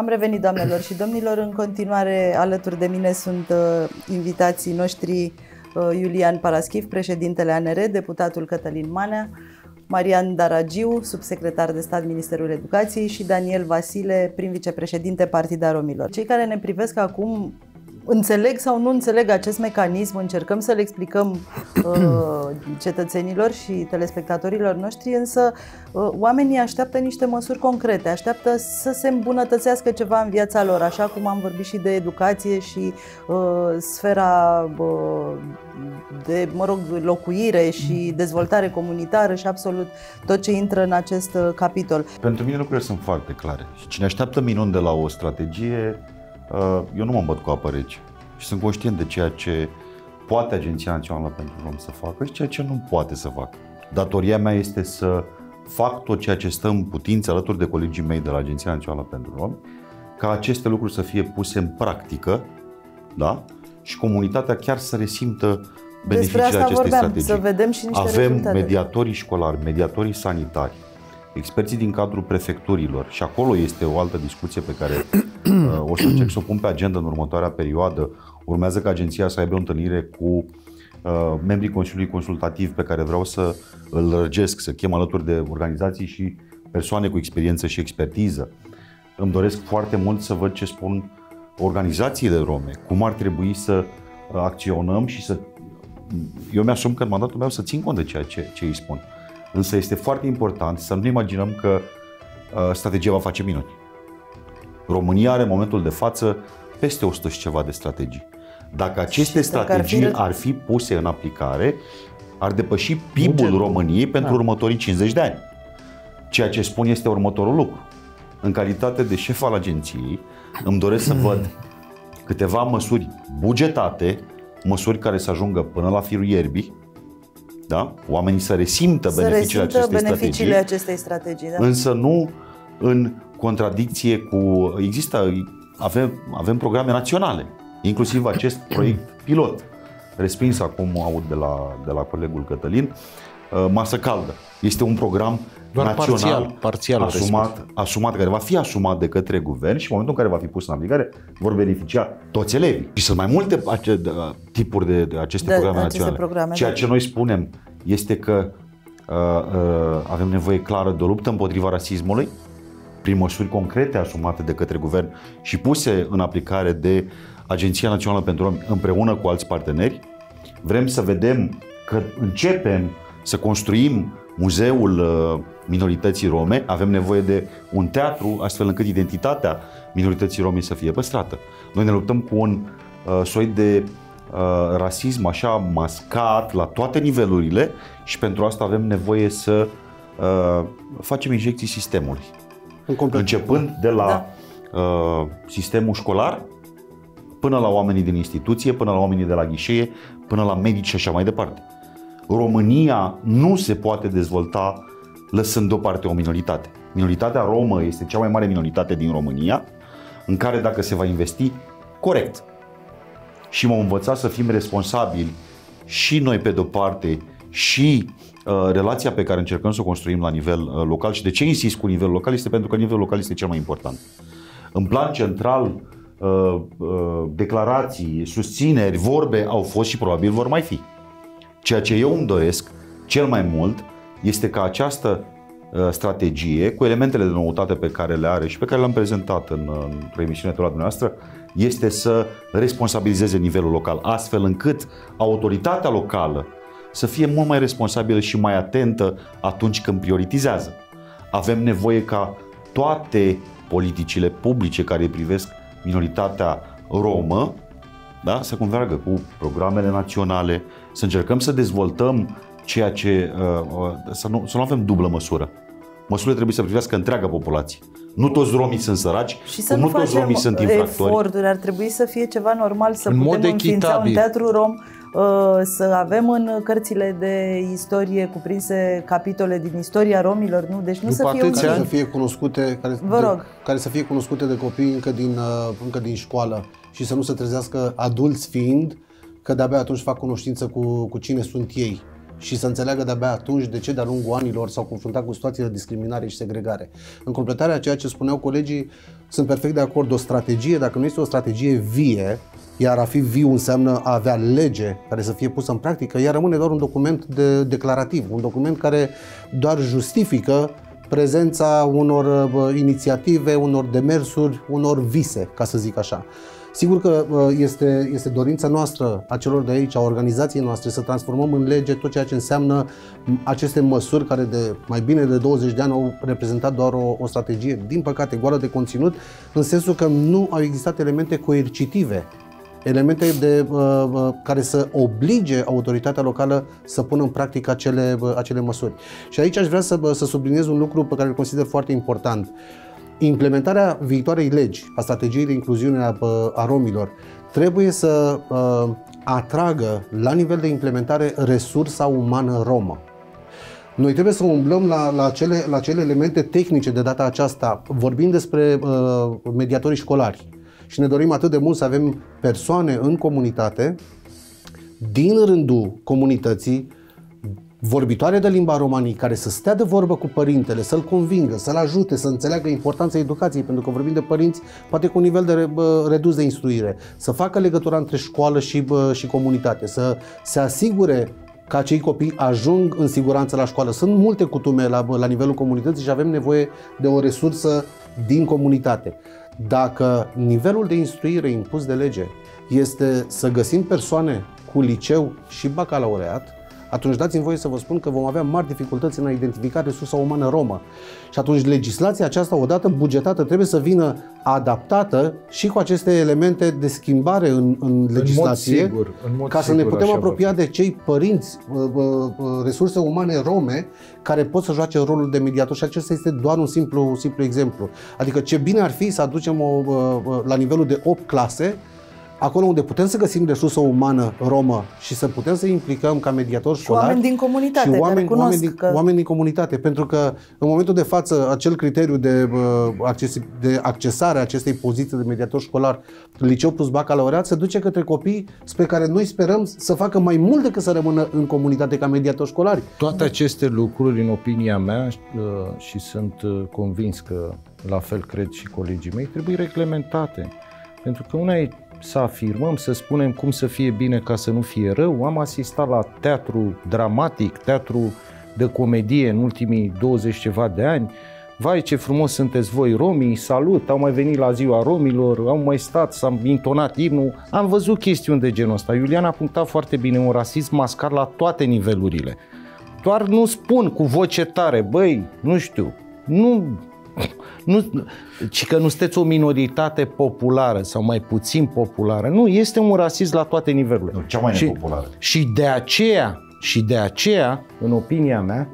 Am revenit, doamnelor și domnilor. În continuare, alături de mine sunt uh, invitații noștri uh, Iulian Paraschiv, președintele ANR, deputatul Cătălin Manea, Marian Daragiu, subsecretar de stat Ministerul Educației și Daniel Vasile, prim vicepreședinte Partida Romilor. Cei care ne privesc acum înțeleg sau nu înțeleg acest mecanism, încercăm să le explicăm uh, cetățenilor și telespectatorilor noștri, însă uh, oamenii așteaptă niște măsuri concrete, așteaptă să se îmbunătățească ceva în viața lor, așa cum am vorbit și de educație și uh, sfera uh, de, mă rog, locuire și dezvoltare comunitară și absolut tot ce intră în acest uh, capitol. Pentru mine lucrurile sunt foarte clare. Și cine așteaptă minuni de la o strategie, uh, eu nu mă îmbăt cu apă rece. Și sunt conștient de ceea ce poate Agenția Națională pentru Rom să facă și ceea ce nu poate să facă. Datoria mea este să fac tot ceea ce stă în putință alături de colegii mei de la Agenția Națională pentru Rom, ca aceste lucruri să fie puse în practică, da? Și comunitatea chiar să resimtă beneficiile asta acestei vorbeam, strategii. să vedem și niște Avem rezultate. mediatorii școlari, mediatorii sanitari, experții din cadrul prefecturilor și acolo este o altă discuție pe care uh, o să încerc să o pun pe agenda în următoarea perioadă. Urmează ca agenția să aibă o întâlnire cu uh, membrii Consiliului Consultativ pe care vreau să îl lărgesc, să chem alături de organizații și persoane cu experiență și expertiză. Îmi doresc foarte mult să văd ce spun organizațiile rome, cum ar trebui să uh, acționăm și să... Eu mi-asum că în mandatul meu să țin cont de ceea ce, ce îi spun. Însă este foarte important să nu ne imaginăm că uh, strategia va face minuni. România are în momentul de față peste 100 și ceva de strategii. Dacă aceste dacă ar fi- strategii ar fi puse în aplicare, ar depăși PIB-ul Bugetul. României pentru Da. următorii 50 de ani. Ceea ce spun este următorul lucru. În calitate de șef al agenției, îmi doresc să văd câteva măsuri bugetate, măsuri care să ajungă până la firul ierbii, da? oamenii să resimtă Să beneficiile resimtă acestei beneficiile strategii, acestei strategii. Da? însă nu în contradicție cu... Există, avem, avem programe naționale, inclusiv acest proiect pilot, respins acum, aud de la, de la colegul Cătălin, uh, Masă Caldă. Este un program Doar național parțial, parțial asumat, asumat, care va fi asumat de către guvern și în momentul în care va fi pus în aplicare vor beneficia toți elevii. Și sunt mai multe ace- de- tipuri de, de aceste De programe aceste naționale. programe, Ceea da. ce noi spunem este că uh, uh, avem nevoie clară de o luptă împotriva rasismului prin măsuri concrete asumate de către guvern și puse în aplicare de Agenția Națională pentru Romi împreună cu alți parteneri. Vrem să vedem că începem să construim muzeul uh, minorității rome, avem nevoie de un teatru astfel încât identitatea minorității rome să fie păstrată. Noi ne luptăm cu un uh, soi de uh, rasism așa mascat la toate nivelurile și pentru asta avem nevoie să uh, facem injecții sistemului. În complet. Începând de la Da. uh, sistemul școlar până la oamenii din instituție, până la oamenii de la ghișeie, până la medici și așa mai departe. România nu se poate dezvolta lăsând deoparte o minoritate. Minoritatea romă este cea mai mare minoritate din România, în care dacă se va investi corect și m-au învățat să fim responsabili și noi pe de-o parte și uh, relația pe care încercăm să o construim la nivel uh, local și de ce insist cu nivelul local este pentru că nivelul local este cel mai important. În plan central, uh, uh, declarații, susțineri, vorbe au fost și probabil vor mai fi. Ceea ce eu îmi doresc cel mai mult este ca această uh, strategie, cu elementele de noutate pe care le are și pe care le-am prezentat în, în emisiunea la dumneavoastră, este să responsabilizeze nivelul local, astfel încât autoritatea locală să fie mult mai responsabilă și mai atentă atunci când prioritizează. Avem nevoie ca toate politicile publice care privesc minoritatea romă da? să convergă cu programele naționale, să încercăm să dezvoltăm ceea ce. Uh, uh, să, nu, să nu avem dublă măsură. Măsurile trebuie să privească întreaga populație. Nu toți romii sunt săraci, Și să cum nu nu toți facem romii sunt infractori. eforturi, ar trebui să fie ceva normal, să În putem mod înființa un echitabil. teatru rom, uh, să avem în cărțile de istorie cuprinse capitole din istoria romilor, nu? Deci nu După să fie atâția un Care ani, să fie cunoscute, care, Vă de, rog. care să fie cunoscute de copii încă din, uh, încă din școală și să nu se trezească adulți fiind că de-abia atunci fac cunoștință cu, cu cine sunt ei și să înțeleagă de-abia atunci de ce de-a lungul anilor s-au confruntat cu situații de discriminare și segregare. În completarea a ceea ce spuneau colegii, sunt perfect de acord, o strategie, dacă nu este o strategie vie, iar a fi viu înseamnă a avea lege care să fie pusă în practică, ea rămâne doar un document de, declarativ, un document care doar justifică prezența unor uh, inițiative, unor demersuri, unor vise, ca să zic așa. Sigur că uh, este, este dorința noastră, a celor de aici, a organizației noastre, să transformăm în lege tot ceea ce înseamnă m, aceste măsuri care de mai bine de 20 de ani au reprezentat doar o, o strategie, din păcate, goală de conținut, în sensul că nu au existat elemente coercitive elemente de, uh, uh, care să oblige autoritatea locală să pună în practică acele, uh, acele măsuri. Și aici aș vrea să, uh, să subliniez un lucru pe care îl consider foarte important. Implementarea viitoarei legi a strategiei de incluziune a, uh, a romilor trebuie să uh, atragă la nivel de implementare resursa umană romă. Noi trebuie să umblăm la, la, cele, la cele elemente tehnice de data aceasta, vorbind despre uh, mediatorii școlari. Și ne dorim atât de mult să avem persoane în comunitate din rândul comunității vorbitoare de limba romanii, care să stea de vorbă cu părintele, să-l convingă, să-l ajute, să înțeleagă importanța educației, pentru că vorbim de părinți poate cu un nivel de redus de instruire, să facă legătura între școală și, și comunitate, să se asigure că acei copii ajung în siguranță la școală. Sunt multe cutume la, la nivelul comunității și avem nevoie de o resursă din comunitate. Dacă nivelul de instruire impus de lege este să găsim persoane cu liceu și bacalaureat, atunci dați-mi voie să vă spun că vom avea mari dificultăți în a identifica resursa umană romă. Și atunci legislația aceasta, odată bugetată, trebuie să vină adaptată și cu aceste elemente de schimbare în, în legislație, în mod sigur, în mod ca sigur, să ne putem apropia vă. de cei părinți, resurse umane rome, care pot să joace rolul de mediator. Și acesta este doar un simplu, simplu exemplu. Adică ce bine ar fi să aducem o, la nivelul de 8 clase, acolo unde putem să găsim resursă umană romă și să putem să implicăm ca mediator școlar. Și oameni din comunitate, și oameni, care oameni, din, că... oameni din comunitate. Pentru că în momentul de față, acel criteriu de, acces, de accesare a acestei poziții de mediator școlar, liceu plus bacalaureat, se duce către copii spre care noi sperăm să facă mai mult decât să rămână în comunitate ca mediator școlari. Toate aceste lucruri, în opinia mea, și sunt convins că la fel cred și colegii mei, trebuie reglementate. Pentru că una e să afirmăm, să spunem cum să fie bine ca să nu fie rău. Am asistat la teatru dramatic, teatru de comedie în ultimii 20 ceva de ani. Vai, ce frumos sunteți voi romii, salut, au mai venit la ziua romilor, au mai stat, s-a intonat imnul. Am văzut chestiuni de genul ăsta. Iulian a punctat foarte bine un rasism mascar la toate nivelurile. Doar nu spun cu voce tare, băi, nu știu, nu nu, ci că nu sunteți o minoritate populară sau mai puțin populară. Nu, este un rasism la toate nivelurile. Nu, cea mai și, nepopulară. Și de aceea, și de aceea, în opinia mea,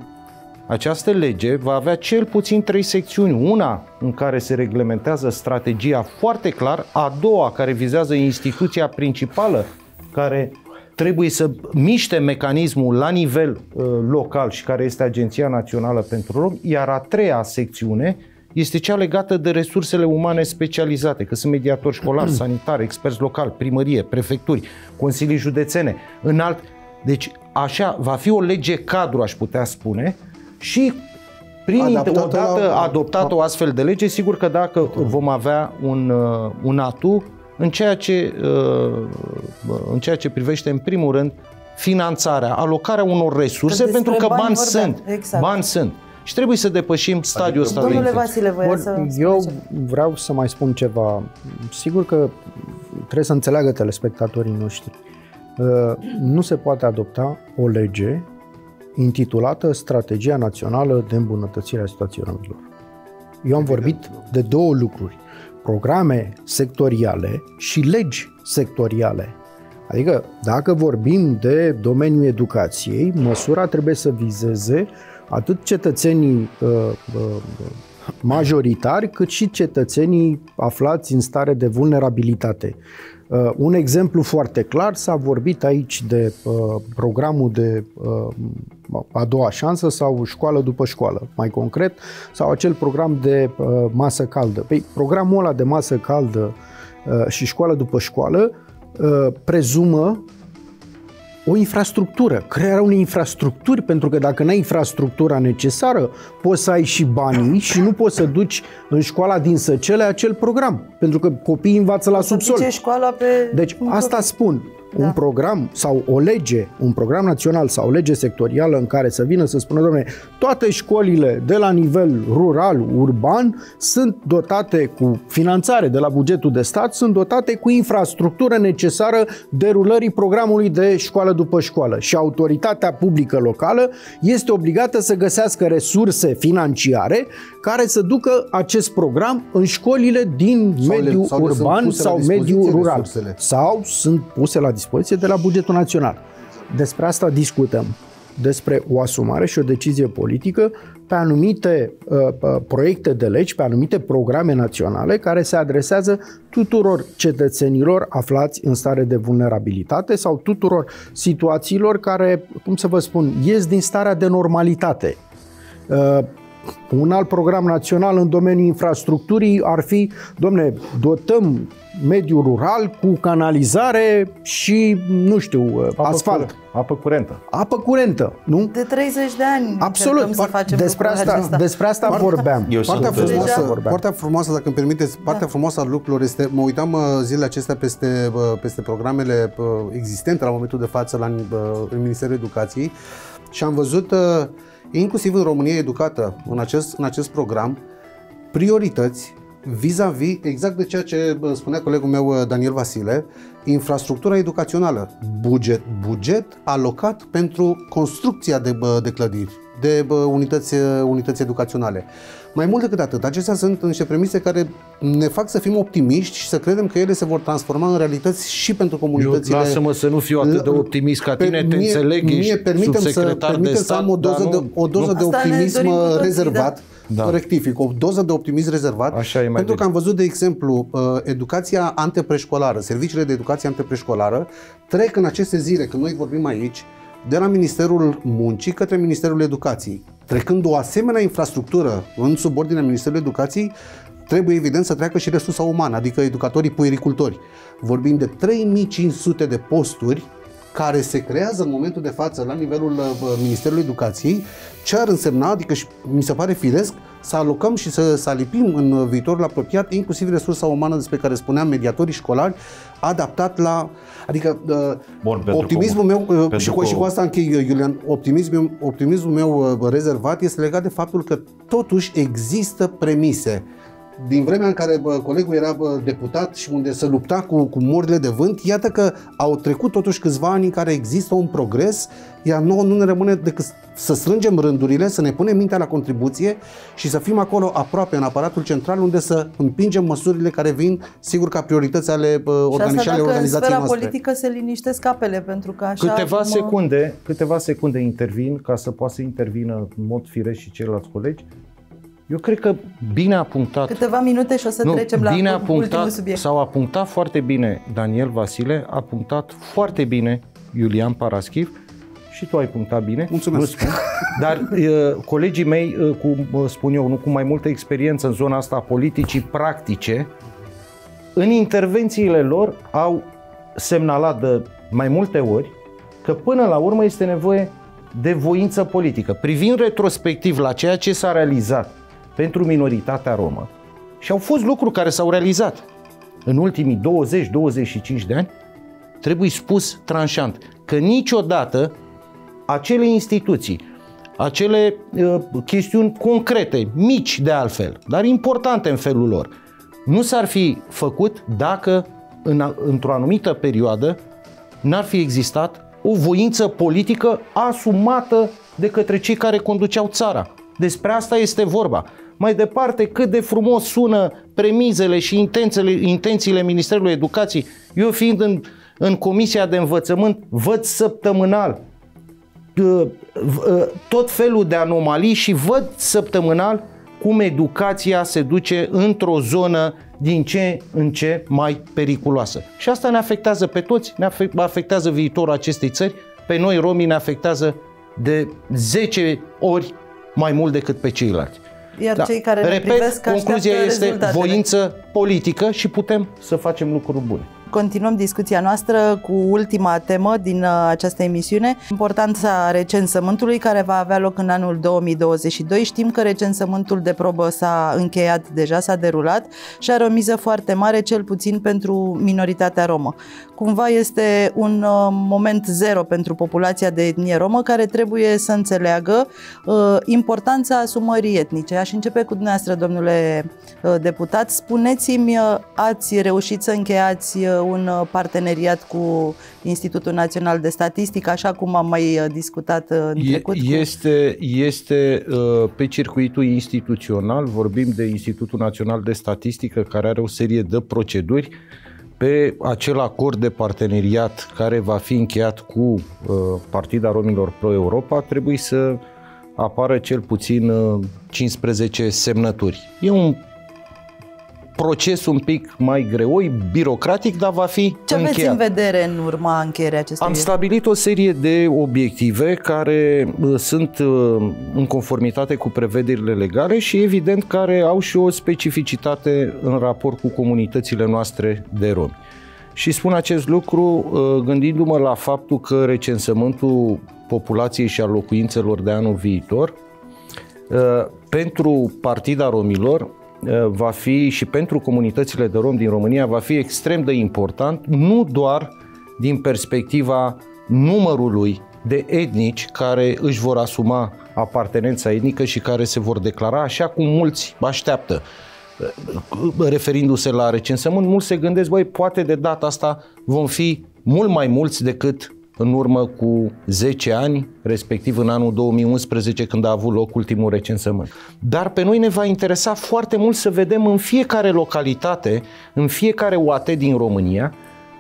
această lege va avea cel puțin trei secțiuni. Una în care se reglementează strategia foarte clar, a doua care vizează instituția principală care trebuie să miște mecanismul la nivel uh, local și care este Agenția Națională pentru Rom, iar a treia secțiune este cea legată de resursele umane specializate, că sunt mediatori școlari, sanitari, experți locali, primărie, prefecturi, consilii județene, înalt. Deci așa va fi o lege cadru, aș putea spune, și prin adaptată odată la... adoptată o astfel de lege, sigur că dacă vom avea un, uh, un atu în ceea ce, uh, în ceea ce privește, în primul rând, finanțarea, alocarea unor resurse, pentru că bani, bani sunt. Exact. Bani sunt. Și trebuie să depășim stadiul ăsta Domnule de Vasile, voia să Eu vreau să mai spun ceva. Sigur că trebuie să înțeleagă telespectatorii noștri. Uh, nu se poate adopta o lege intitulată Strategia Națională de Îmbunătățire a Situației Romilor. Eu am vorbit de două lucruri. Programe sectoriale și legi sectoriale. Adică, dacă vorbim de domeniul educației, măsura trebuie să vizeze atât cetățenii uh, uh, majoritari, cât și cetățenii aflați în stare de vulnerabilitate. Uh, un exemplu foarte clar, s-a vorbit aici de uh, programul de uh, a doua șansă sau școală după școală, mai concret, sau acel program de uh, masă caldă. Păi, programul ăla de masă caldă uh, și școală după școală uh, prezumă o infrastructură, crearea unei infrastructuri, pentru că dacă n-ai infrastructura necesară, poți să ai și banii și nu poți să duci în școala din Săcele acel program, pentru că copiii învață la subsol. școala pe... Deci asta spun, da. un program sau o lege, un program național sau o lege sectorială în care să vină să spună, domnule, toate școlile de la nivel rural, urban, sunt dotate cu finanțare de la bugetul de stat, sunt dotate cu infrastructură necesară derulării programului de școală după școală. Și autoritatea publică locală este obligată să găsească resurse financiare care să ducă acest program în școlile din sau mediul le, sau urban sau mediul rural. Resursele. Sau sunt puse la dispoziție de la bugetul național. Despre asta discutăm despre o asumare și o decizie politică pe anumite uh, proiecte de legi, pe anumite programe naționale care se adresează tuturor cetățenilor aflați în stare de vulnerabilitate sau tuturor situațiilor care, cum să vă spun, ies din starea de normalitate. Uh, un alt program național în domeniul infrastructurii ar fi, domne, dotăm mediul rural cu canalizare și, nu știu, apă asfalt. Curent, apă curentă. Apă curentă, nu? De 30 de ani Absolut. să facem despre asta, acesta. despre asta Partea- vorbeam. Eu Partea sunt, frumoasă, vorbeam. partea frumoasă, dacă îmi permiteți, partea frumoasă a lucrurilor este, mă uitam uh, zilele acestea peste, uh, peste programele uh, existente la momentul de față la, uh, în Ministerul Educației și am văzut, uh, inclusiv în România Educată, în acest, în acest program, priorități vis-a-vis exact de ceea ce bă, spunea colegul meu uh, Daniel Vasile, infrastructura educațională, buget, buget alocat pentru construcția de, bă, de clădiri, de bă, unități, uh, unități educaționale. Mai mult decât atât, acestea sunt niște premise care ne fac să fim optimiști și să credem că ele se vor transforma în realități și pentru Eu, comunitățile. lasă-mă să nu fiu atât de optimist ca Pe tine, te mie- înțeleg, mie ești permitem să, subsecretar de permitem să stat, am o doză, dar de, nu- o doză nu. de Asta ne optimism dorim cu toții, rezervat, da. Da. rectific, o doză de optimism rezervat, Așa e mai pentru bine. că am văzut, de exemplu, uh, educația antepreșcolară, serviciile de educație antepreșcolară, trec în aceste zile, când noi vorbim aici, de la Ministerul Muncii către Ministerul Educației. Trecând o asemenea infrastructură în subordinea Ministerului Educației, trebuie evident să treacă și resursa umană, adică educatorii puericultori. Vorbim de 3500 de posturi care se creează în momentul de față la nivelul uh, Ministerului Educației, ce ar însemna, adică și mi se pare firesc, să alocăm și să, să alipim în uh, viitorul apropiat inclusiv resursa umană despre care spuneam, mediatorii școlari, adaptat la... Adică uh, Bun, pentru optimismul că- meu, uh, pentru și, cu, că- și cu asta închei, uh, Iulian, optimismul, optimismul meu uh, rezervat este legat de faptul că totuși există premise din vremea în care bă, colegul era bă, deputat și unde se lupta cu, cu morile de vânt, iată că au trecut totuși câțiva ani în care există un progres, iar nouă nu ne rămâne decât să strângem rândurile, să ne punem mintea la contribuție și să fim acolo aproape în aparatul central unde să împingem măsurile care vin, sigur, ca priorități ale bă, Și organi- asta și ale dacă în organizației sfera noastre. politică se liniștesc apele, pentru că așa... Câteva cum- secunde, câteva secunde intervin ca să poată să intervină în mod firesc și ceilalți colegi. Eu cred că bine a punctat Câteva minute și o să nu, trecem la bine a ultimul punctat, subiect. sau a punctat foarte bine Daniel Vasile, a punctat foarte bine Iulian Paraschiv și tu ai punctat bine. Mulțumesc. Nu spun. Dar uh, colegii mei, uh, cum uh, spun eu, nu cu mai multă experiență în zona asta a politicii practice, în intervențiile lor au semnalat de mai multe ori că până la urmă este nevoie de voință politică. Privind retrospectiv la ceea ce s-a realizat pentru minoritatea romă, și au fost lucruri care s-au realizat în ultimii 20-25 de ani, trebuie spus tranșant că niciodată acele instituții, acele uh, chestiuni concrete, mici de altfel, dar importante în felul lor, nu s-ar fi făcut dacă în, a- într-o anumită perioadă n-ar fi existat o voință politică asumată de către cei care conduceau țara. Despre asta este vorba. Mai departe, cât de frumos sună premizele și intențiile, intențiile Ministerului Educației. Eu fiind în, în Comisia de Învățământ, văd săptămânal uh, uh, tot felul de anomalii și văd săptămânal cum educația se duce într-o zonă din ce în ce mai periculoasă. Și asta ne afectează pe toți, ne afe- afectează viitorul acestei țări, pe noi romii ne afectează de 10 ori mai mult decât pe ceilalți. Iar cei care ne Da. Repet, privesc concluzia așteaptă este rezultatele. voință politică și putem să facem lucruri bune. Continuăm discuția noastră cu ultima temă din uh, această emisiune, importanța recensământului care va avea loc în anul 2022. Știm că recensământul de probă s-a încheiat deja, s-a derulat și are o miză foarte mare, cel puțin pentru minoritatea romă. Cumva este un uh, moment zero pentru populația de etnie romă care trebuie să înțeleagă uh, importanța asumării etnice. Aș începe cu dumneavoastră, domnule uh, deputat. Spuneți-mi, uh, ați reușit să încheiați uh, un uh, parteneriat cu Institutul Național de Statistică, așa cum am mai uh, discutat uh, în E- trecut? cu- Este, este uh, pe circuitul instituțional, vorbim de Institutul Național de Statistică, care are o serie de proceduri pe acel acord de parteneriat care va fi încheiat cu uh, Partida Romilor Pro-Europa, trebuie să apară cel puțin uh, 15 semnături. E un proces un pic mai greoi, birocratic, dar va fi Ce încheiat. aveți în vedere în urma încheierii acestui Am stabilit o serie de obiective care uh, sunt uh, în conformitate cu prevederile legale și evident care au și o specificitate în raport cu comunitățile noastre de romi. Și spun acest lucru uh, gândindu-mă la faptul că recensământul populației și a locuințelor de anul viitor pentru Partida Romilor va fi și pentru comunitățile de rom din România va fi extrem de important, nu doar din perspectiva numărului de etnici care își vor asuma apartenența etnică și care se vor declara așa cum mulți așteaptă. Referindu-se la recensământ, mulți se gândesc, băi, poate de data asta vom fi mult mai mulți decât în urmă cu 10 ani, respectiv în anul 2011 când a avut loc ultimul recensământ. Dar pe noi ne va interesa foarte mult să vedem în fiecare localitate, în fiecare UAT din România,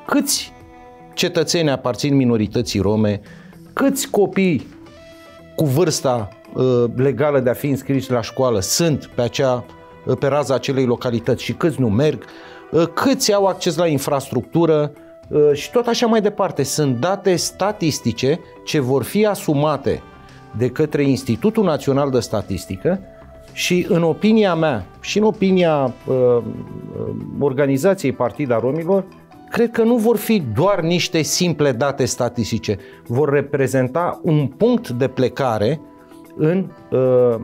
câți cetățeni aparțin minorității rome, câți copii cu vârsta uh, legală de a fi înscriși la școală sunt pe, acea, uh, pe raza acelei localități și câți nu merg, uh, câți au acces la infrastructură, Uh, și tot așa mai departe. Sunt date statistice ce vor fi asumate de către Institutul Național de Statistică și în opinia mea și în opinia uh, uh, organizației Partida Romilor, cred că nu vor fi doar niște simple date statistice, vor reprezenta un punct de plecare în uh,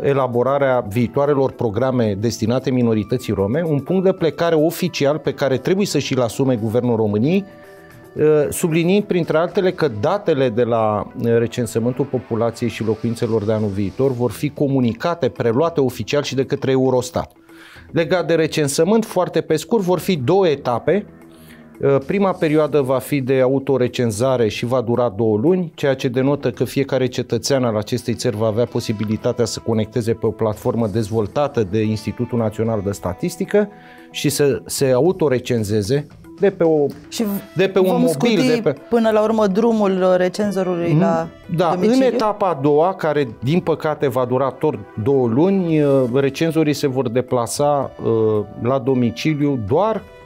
elaborarea viitoarelor programe destinate minorității rome, un punct de plecare oficial pe care trebuie să și-l asume Guvernul României, uh, subliniind printre altele că datele de la recensământul populației și locuințelor de anul viitor vor fi comunicate, preluate oficial și de către Eurostat. Legat de recensământ, foarte pe scurt, vor fi două etape Uh, prima perioadă va fi de autorecenzare și va dura două luni, ceea ce denotă că fiecare cetățean al acestei țări va avea posibilitatea să conecteze pe o platformă dezvoltată de Institutul Național de Statistică și să se autorecenzeze de pe, o, și de pe un mobil. De pe... până la urmă drumul recenzorului mm, la Da, domiciliu? în etapa a doua, care din păcate va dura tot două luni, uh, recenzorii se vor deplasa uh, la domiciliu doar Uh,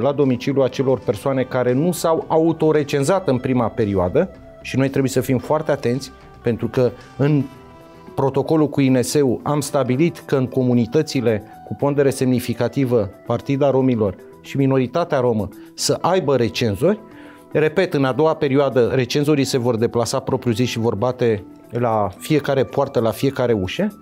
la domiciliu acelor persoane care nu s-au autorecenzat în prima perioadă și noi trebuie să fim foarte atenți pentru că în protocolul cu INSEU am stabilit că în comunitățile cu pondere semnificativă Partida Romilor și minoritatea romă să aibă recenzori. Repet, în a doua perioadă recenzorii se vor deplasa propriu zi și vor bate la fiecare poartă, la fiecare ușă,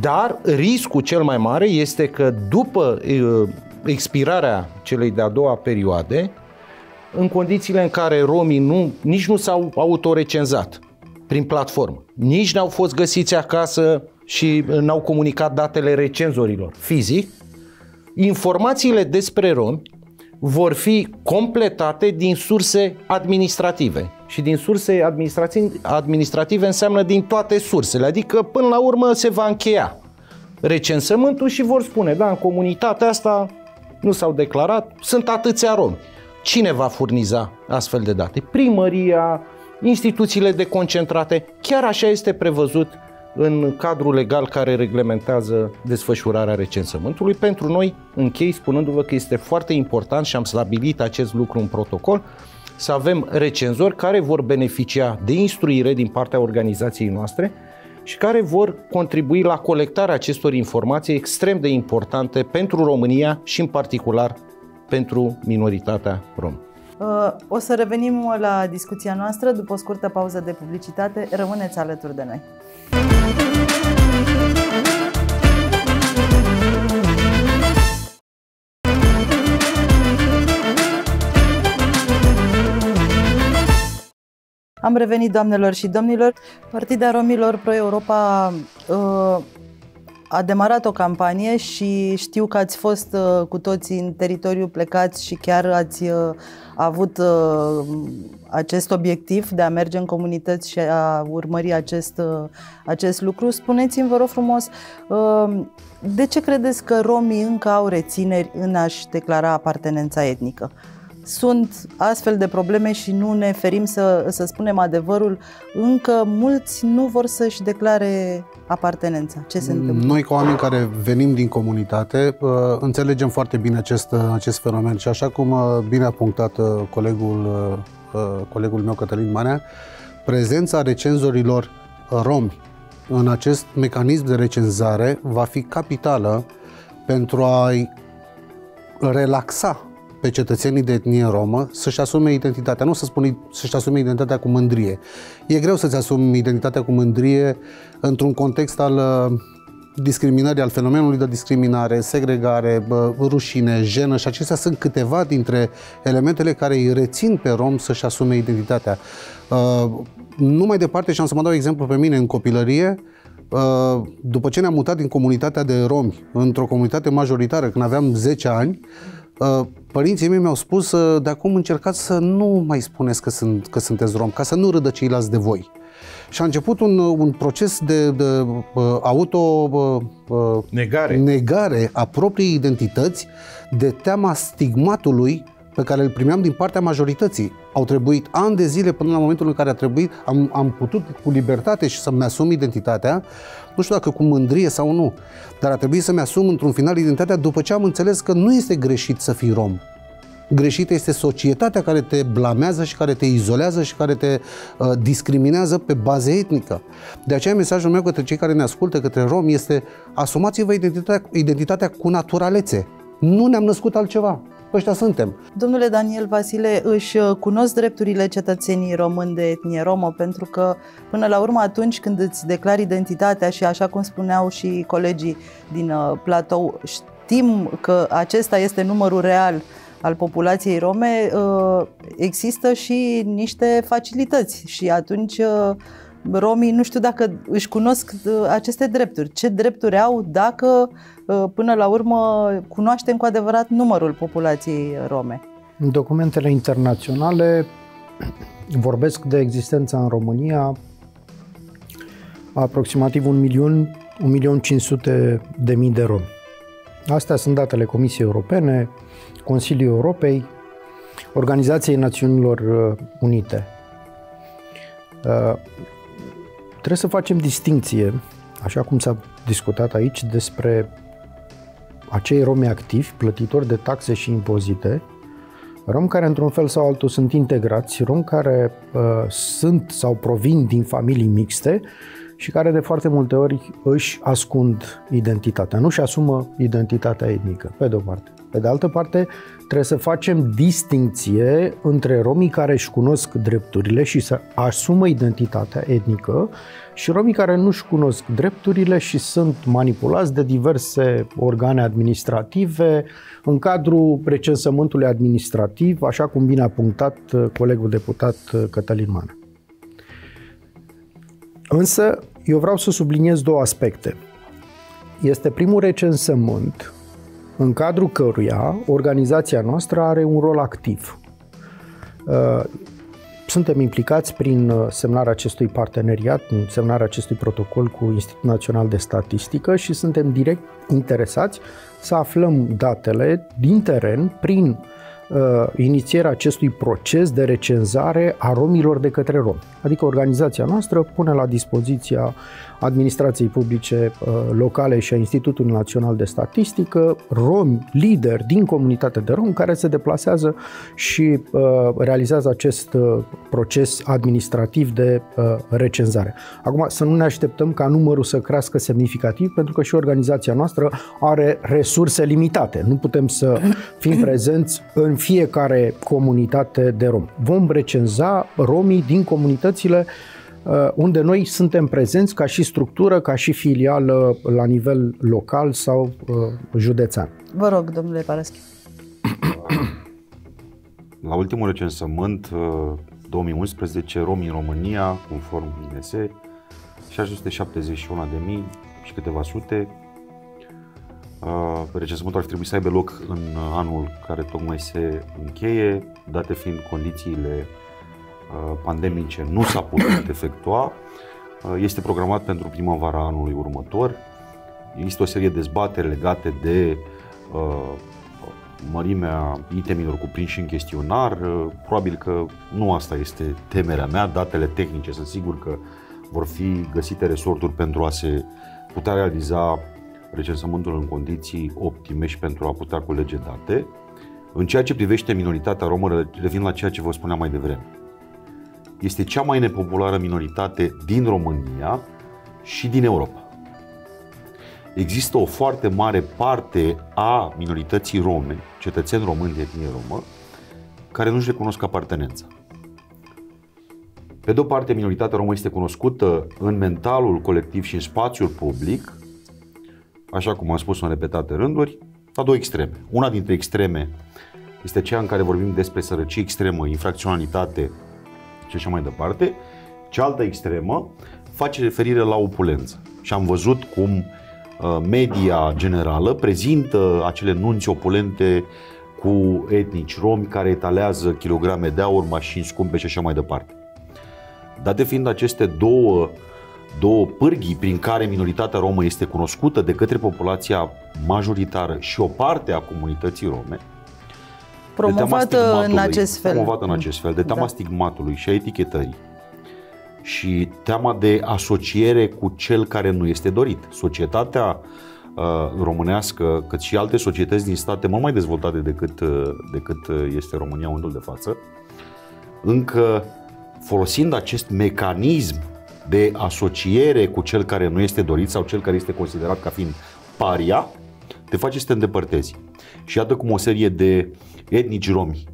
dar riscul cel mai mare este că după uh, expirarea celei de-a doua perioade, în condițiile în care romii nu, nici nu s-au autorecenzat prin platformă, nici n-au fost găsiți acasă și n-au comunicat datele recenzorilor fizic, informațiile despre romi vor fi completate din surse administrative. Și din surse administrative înseamnă din toate sursele, adică până la urmă se va încheia recensământul și vor spune, da, în comunitatea asta nu s-au declarat, sunt atâția romi. Cine va furniza astfel de date? Primăria, instituțiile deconcentrate, chiar așa este prevăzut în cadrul legal care reglementează desfășurarea recensământului. Pentru noi, închei spunându-vă că este foarte important și am stabilit acest lucru în protocol, să avem recenzori care vor beneficia de instruire din partea organizației noastre și care vor contribui la colectarea acestor informații extrem de importante pentru România și în particular pentru minoritatea romă. Uh, o să revenim la discuția noastră după o scurtă pauză de publicitate. Rămâneți alături de noi. Am revenit, doamnelor și domnilor. Partida Romilor Pro-Europa uh, a demarat o campanie și știu că ați fost uh, cu toții în teritoriu plecați și chiar ați uh, avut uh, acest obiectiv de a merge în comunități și a urmări acest, uh, acest lucru. Spuneți-mi, vă rog frumos, uh, de ce credeți că romii încă au rețineri în a-și declara apartenența etnică? Sunt astfel de probleme și nu ne ferim să, să spunem adevărul, încă mulți nu vor să-și declare apartenența. Ce se întâmplă? Noi, ca oameni care venim din comunitate, uh, înțelegem foarte bine acest, uh, acest fenomen și așa cum uh, bine a punctat colegul, colegul meu, Cătălin Manea, prezența recenzorilor romi în acest mecanism de recenzare va fi capitală pentru a-i relaxa pe cetățenii de etnie romă să-și asume identitatea. Nu să spun să-și asume identitatea cu mândrie. E greu să-ți asumi identitatea cu mândrie într-un context al uh, discriminării, al fenomenului de discriminare, segregare, rușine, jenă și acestea sunt câteva dintre elementele care îi rețin pe rom să-și asume identitatea. Uh, nu mai departe și am să mă dau exemplu pe mine în copilărie, uh, după ce ne-am mutat din comunitatea de romi într-o comunitate majoritară când aveam 10 ani, Părinții mei mi-au spus uh, de acum încercați să nu mai spuneți că, sunt, că sunteți rom, ca să nu râdă ceilalți de voi. Și a început un, un proces de, de uh, auto uh, negare. negare a propriei identități de teama stigmatului pe care îl primeam din partea majorității. Au trebuit ani de zile până la momentul în care a trebuit, am, am putut cu libertate și să-mi asum identitatea, nu știu dacă cu mândrie sau nu, dar a trebuit să-mi asum într-un final identitatea după ce am înțeles că nu este greșit să fii rom. Greșită este societatea care te blamează și care te izolează și care te uh, discriminează pe bază etnică. De aceea mesajul meu către cei care ne ascultă, către romi, este asumați-vă identitatea, identitatea cu naturalețe. Nu ne-am născut altceva ăștia suntem. Domnule Daniel Vasile, își uh, cunosc drepturile cetățenii români de etnie romă, pentru că până la urmă atunci când îți declari identitatea și așa cum spuneau și colegii din uh, platou, știm că acesta este numărul real al populației rome, uh, există și niște facilități și atunci romii nu știu dacă își cunosc aceste drepturi. Ce drepturi au dacă Uh, până la urmă cunoaștem cu adevărat numărul populației rome. Documentele internaționale vorbesc de existența în România aproximativ 1 milion, 1 milion 500 de mii de romi. Astea sunt datele Comisiei Europene, Consiliul Europei, Organizației Națiunilor uh, Unite. Uh, trebuie să facem distinție, așa cum s-a discutat aici, despre acei romi activi, plătitori de taxe și impozite, romi care într-un fel sau altul sunt integrați, romi care uh, sunt sau provin din familii mixte și care de foarte multe ori își ascund identitatea, nu și asumă identitatea etnică, pe de o parte. Pe de altă parte, trebuie să facem distinție între romii care își cunosc drepturile și să asumă identitatea etnică și romii care nu-și cunosc drepturile și sunt manipulați de diverse organe administrative în cadrul recensământului administrativ, așa cum bine a punctat uh, colegul deputat uh, Cătălin Mană. Însă, eu vreau să subliniez două aspecte. Este primul recensământ în cadrul căruia organizația noastră are un rol activ. Uh, suntem implicați prin uh, semnarea acestui parteneriat, în semnarea acestui protocol cu Institutul Național de Statistică și suntem direct interesați să aflăm datele din teren prin uh, inițierea acestui proces de recenzare a romilor de către romi. Adică organizația noastră pune la dispoziția administrației publice uh, locale și a Institutului Național de Statistică, romi, lideri din comunitatea de rom care se deplasează și uh, realizează acest uh, proces administrativ de recenzare. Acum, să nu ne așteptăm ca numărul să crească semnificativ, pentru că și organizația noastră are resurse limitate. Nu putem să fim prezenți în fiecare comunitate de rom. Vom recenza romii din comunitățile Uh, unde noi suntem prezenți ca și structură, ca și filială la nivel local sau uh, județean. Vă rog, domnule Paraschi. La ultimul recensământ, 2011, uh, romii în România, conform INS, 671 de mii și câteva sute. Recensământul ar trebui să aibă loc în anul care tocmai se încheie, date fiind condițiile Uh, pandemice nu s-a putut efectua. Uh, este programat pentru primăvara anului următor. Există o serie de dezbateri legate de uh, mărimea itemilor cuprinși în chestionar. Uh, probabil că nu asta este temerea mea. Datele tehnice sunt sigur că vor fi găsite resorturi pentru a se putea realiza recensământul în condiții optime și pentru a putea culege date. În ceea ce privește minoritatea romă, revin la ceea ce vă spuneam mai devreme. Este cea mai nepopulară minoritate din România și din Europa. Există o foarte mare parte a minorității rome, cetățeni români de etnie romă, care nu-și recunosc apartenența. Pe de o parte, minoritatea romă este cunoscută în mentalul colectiv și în spațiul public, așa cum am spus în repetate rânduri, la două extreme. Una dintre extreme este cea în care vorbim despre sărăcie extremă, infracționalitate și așa mai departe. Cealaltă extremă face referire la opulență. Și am văzut cum uh, media generală prezintă acele nunți opulente cu etnici romi care etalează kilograme de aur, mașini scumpe și așa mai departe. Date fiind aceste două, două pârghii prin care minoritatea romă este cunoscută de către populația majoritară și o parte a comunității rome, promovată în acest fel. Promovată în acest fel, de teama da. stigmatului și a etichetării și teama de asociere cu cel care nu este dorit. Societatea uh, românească, cât și alte societăți din state mult mai dezvoltate decât, uh, decât uh, este România undul de față, încă folosind acest mecanism de asociere cu cel care nu este dorit sau cel care este considerat ca fiind paria, te face să te îndepărtezi. Și iată cum o serie de etnici romi,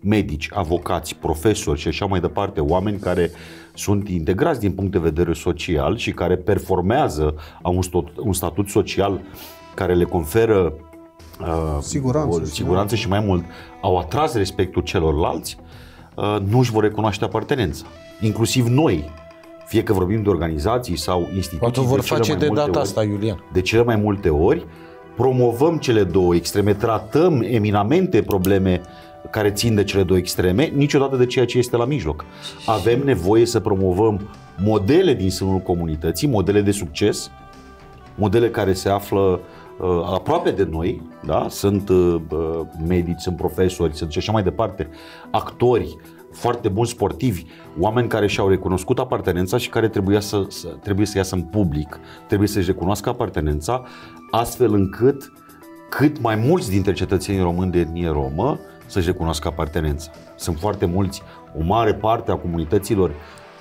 medici, avocați, profesori și așa mai departe, oameni care sunt integrați din punct de vedere social și care performează a un, stot, un statut social care le conferă uh, siguranță, o siguranță și mai mult au atras respectul celorlalți, uh, nu își vor recunoaște apartenența. Inclusiv noi, fie că vorbim de organizații sau instituții. Poate vor de face de data ori, asta, Iulian. De cele mai multe ori, promovăm cele două extreme, tratăm eminamente probleme care țin de cele două extreme, niciodată de ceea ce este la mijloc. Avem nevoie să promovăm modele din sânul comunității, modele de succes, modele care se află uh, aproape de noi, da? sunt uh, medici, sunt profesori, sunt și așa mai departe, actori, foarte buni sportivi, oameni care și-au recunoscut apartenența și care trebuia să, să, trebuie să iasă în public, trebuie să-și recunoască apartenența, astfel încât cât mai mulți dintre cetățenii români de etnie romă să-și recunoască apartenența. Sunt foarte mulți, o mare parte a comunităților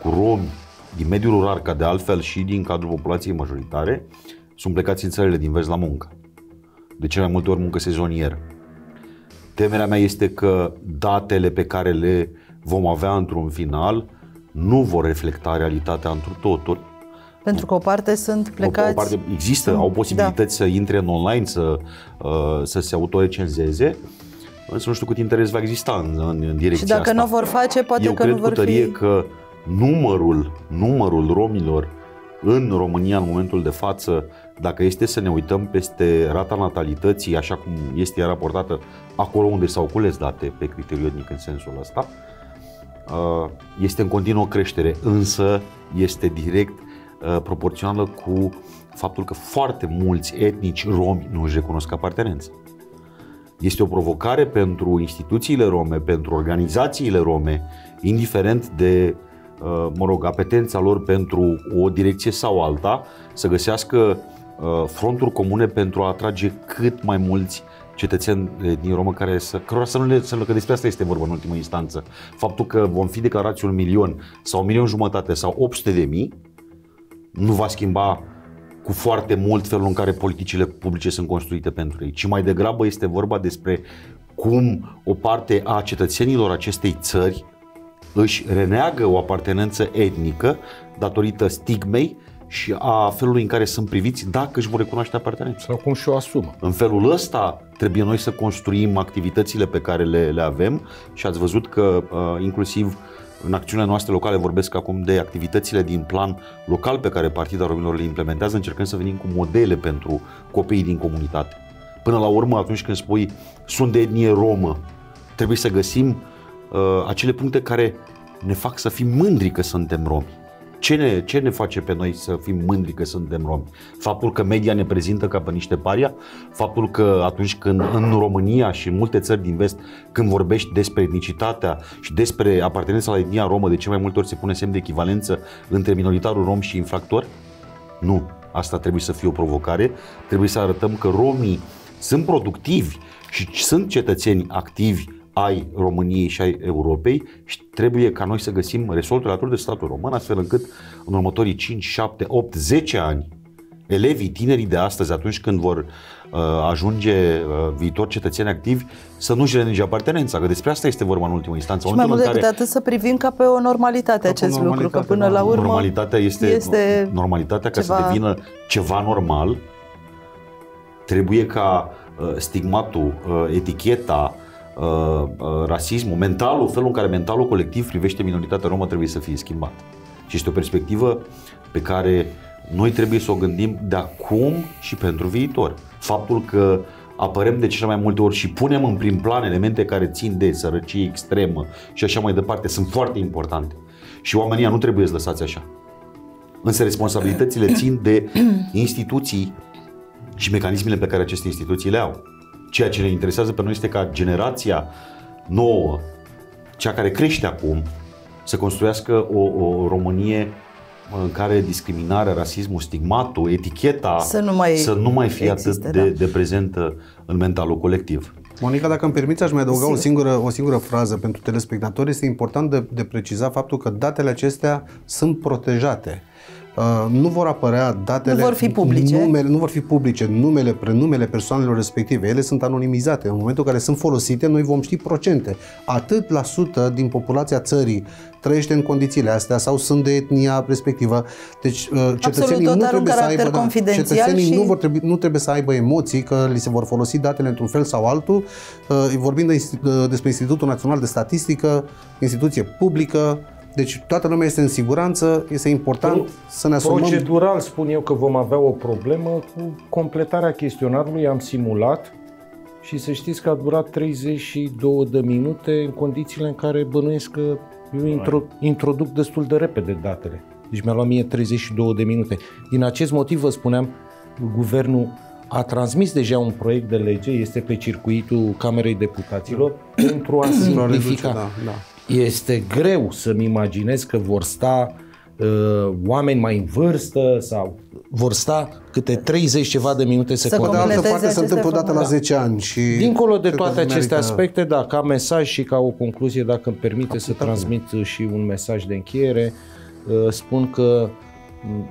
cu romi din mediul rural, ca de altfel și din cadrul populației majoritare, sunt plecați în țările din vest la muncă. De cele mai multe ori muncă sezonieră. Temerea mea este că datele pe care le vom avea într-un final nu vor reflecta realitatea într totul. Pentru că o parte sunt plecați... O, o parte există, sunt, au posibilități da. să intre în online, să, uh, să se autorecenzeze, însă nu știu cât interes va exista în, în, în direcția Și dacă asta. nu vor face, poate Eu că nu vor tărie fi... că numărul, numărul romilor în România în momentul de față, dacă este să ne uităm peste rata natalității, așa cum este ea raportată acolo unde s-au cules date pe criteriu etnic în sensul ăsta, uh, este în continuă creștere, însă este direct uh, proporțională cu faptul că foarte mulți etnici romi nu își recunosc apartenența. Este o provocare pentru instituțiile rome, pentru organizațiile rome, indiferent de, uh, mă rog, apetența lor pentru o direcție sau alta, să găsească uh, fronturi comune pentru a atrage cât mai mulți cetățeni din Romă care să, cărora să nu le, să, că despre asta este vorba în ultimă instanță. Faptul că vom fi declarați un milion sau un milion jumătate sau 800 de mii nu va schimba cu foarte mult felul în care politicile publice sunt construite pentru ei, ci mai degrabă este vorba despre cum o parte a cetățenilor acestei țări își reneagă o apartenență etnică datorită stigmei și a felului în care sunt priviți dacă își vor recunoaște apartenența. Sau cum și-o asumă. În felul ăsta trebuie noi să construim activitățile pe care le, le avem și ați văzut că uh, inclusiv uh, în acțiunile noastre locale vorbesc acum de activitățile din plan local pe care Partida Românilor le implementează, încercăm să venim cu modele pentru copiii din comunitate. Până la urmă, atunci când spui sunt de etnie romă, trebuie să găsim uh, acele puncte care ne fac să fim mândri că suntem romi. Ce ne, ce ne face pe noi să fim mândri că suntem romi? Faptul că media ne prezintă ca pe niște paria? Faptul că atunci când în România și în multe țări din vest, când vorbești despre etnicitatea și despre apartenența la etnia romă, de ce mai multe ori se pune semn de echivalență între minoritarul rom și infractor? Nu. Asta trebuie să fie o provocare. Trebuie să arătăm că romii sunt productivi și sunt cetățeni activi ai României și ai Europei și trebuie ca noi să găsim resortul alături de statul român, astfel încât în următorii 5, 7, 8, 10 ani elevii, tinerii de astăzi, atunci când vor uh, ajunge uh, viitor cetățeni activi, să nu-și renege apartenența, că despre asta este vorba în ultimă instanță. Și mai mult decât care... atât să privim ca pe o normalitate acest lucru, că până la urmă Normalitatea este, este normalitatea ca ceva... să devină ceva normal, trebuie ca uh, stigmatul, uh, eticheta, uh, uh, rasismul, mentalul, felul în care mentalul colectiv privește minoritatea romă trebuie să fie schimbat. Și este o perspectivă pe care noi trebuie să o gândim de acum și pentru viitor. Faptul că apărăm de cele mai multe ori și punem în prim plan elemente care țin de sărăcie extremă și așa mai departe sunt foarte importante. Și oamenii nu trebuie să lăsați așa. Însă responsabilitățile țin de instituții și mecanismele pe care aceste instituții le au. Ceea ce ne interesează pe noi este ca generația nouă, cea care crește acum, să construiască o, o Românie în care discriminarea, rasismul, stigmatul, eticheta să nu mai, să nu mai fie existe, atât de, da. de prezentă în mentalul colectiv. Monica, dacă îmi permiți, aș mai adăuga o singură, o singură frază pentru telespectatori. Este important de, de precizat faptul că datele acestea sunt protejate. Uh, nu vor apărea datele, nu vor fi publice, numele, nu vor fi publice numele, prenumele persoanelor respective. Ele sunt anonimizate. În momentul în care sunt folosite, noi vom ști procente. Atât la sută din populația țării trăiește în condițiile astea sau sunt de etnia respectivă. Deci uh, cetățenii Absolut, nu trebuie să aibă da, cetățenii și... nu, vor trebui, nu trebuie să aibă emoții că li se vor folosi datele într-un fel sau altul. Uh, vorbim de, despre Institutul Național de Statistică, instituție publică, deci toată lumea este în siguranță, este important Pro, să ne asumăm... Procedural spun eu că vom avea o problemă cu completarea chestionarului, am simulat și să știți că a durat 32 de minute în condițiile în care bănuiesc că eu intro, introduc destul de repede datele. Deci mi-a luat mie 32 de minute. Din acest motiv vă spuneam, guvernul a transmis deja un proiect de lege, este pe circuitul Camerei Deputaților, pentru a simplifica. Da, da. Este greu să-mi imaginez că vor sta uh, oameni mai în vârstă sau vor sta câte 30 ceva de minute să, să Pe de altă parte se întâmplă odată la 10 ani. Și Dincolo de toate aceste merită... aspecte, da, ca mesaj și ca o concluzie, dacă îmi permite să transmit și un mesaj de încheiere, uh, spun că mm,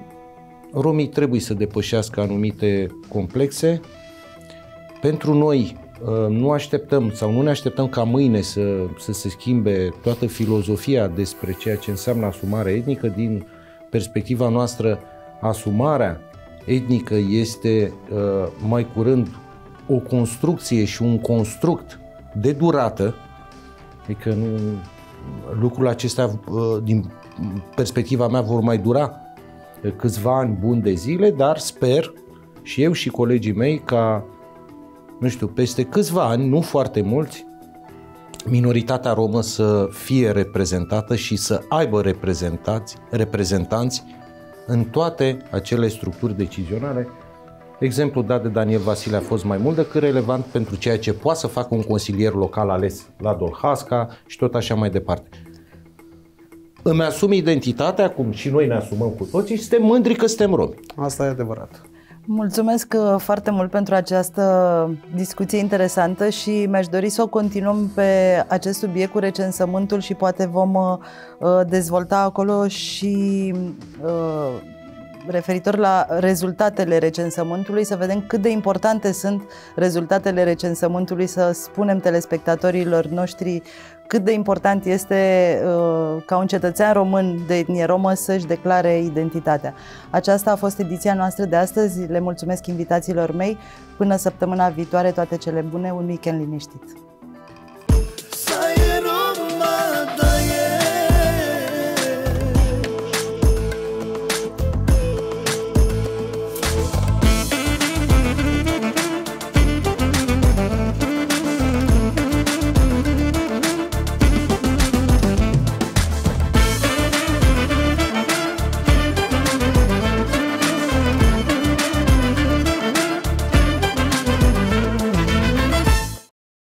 romii trebuie să depășească anumite complexe. Pentru noi Uh, nu așteptăm sau nu ne așteptăm ca mâine să, să se schimbe toată filozofia despre ceea ce înseamnă asumare etnică. Din perspectiva noastră, asumarea etnică este uh, mai curând o construcție și un construct de durată, adică nu, lucrurile acestea uh, din perspectiva mea vor mai dura câțiva ani buni de zile, dar sper și eu și colegii mei ca nu știu, peste câțiva ani, nu foarte mulți, minoritatea romă să fie reprezentată și să aibă reprezentanți, reprezentanți în toate acele structuri decizionale. Exemplul dat de Daniel Vasile a fost mai mult decât relevant pentru ceea ce poate să facă un consilier local ales la Dolhasca și tot așa mai departe. Îmi asum identitatea, cum și noi ne asumăm cu toții și suntem mândri că suntem romi. Asta e adevărat. Mulțumesc uh, foarte mult pentru această discuție interesantă și mi-aș dori să o continuăm pe acest subiect cu recensământul și poate vom uh, uh, dezvolta acolo și referitor la rezultatele recensământului, să vedem cât de importante sunt rezultatele recensământului, să spunem telespectatorilor noștri cât de important este uh, ca un cetățean român de etnie romă să-și declare identitatea. Aceasta a fost ediția noastră de astăzi. Le mulțumesc invitațiilor mei. Până săptămâna viitoare, toate cele bune, un weekend liniștit.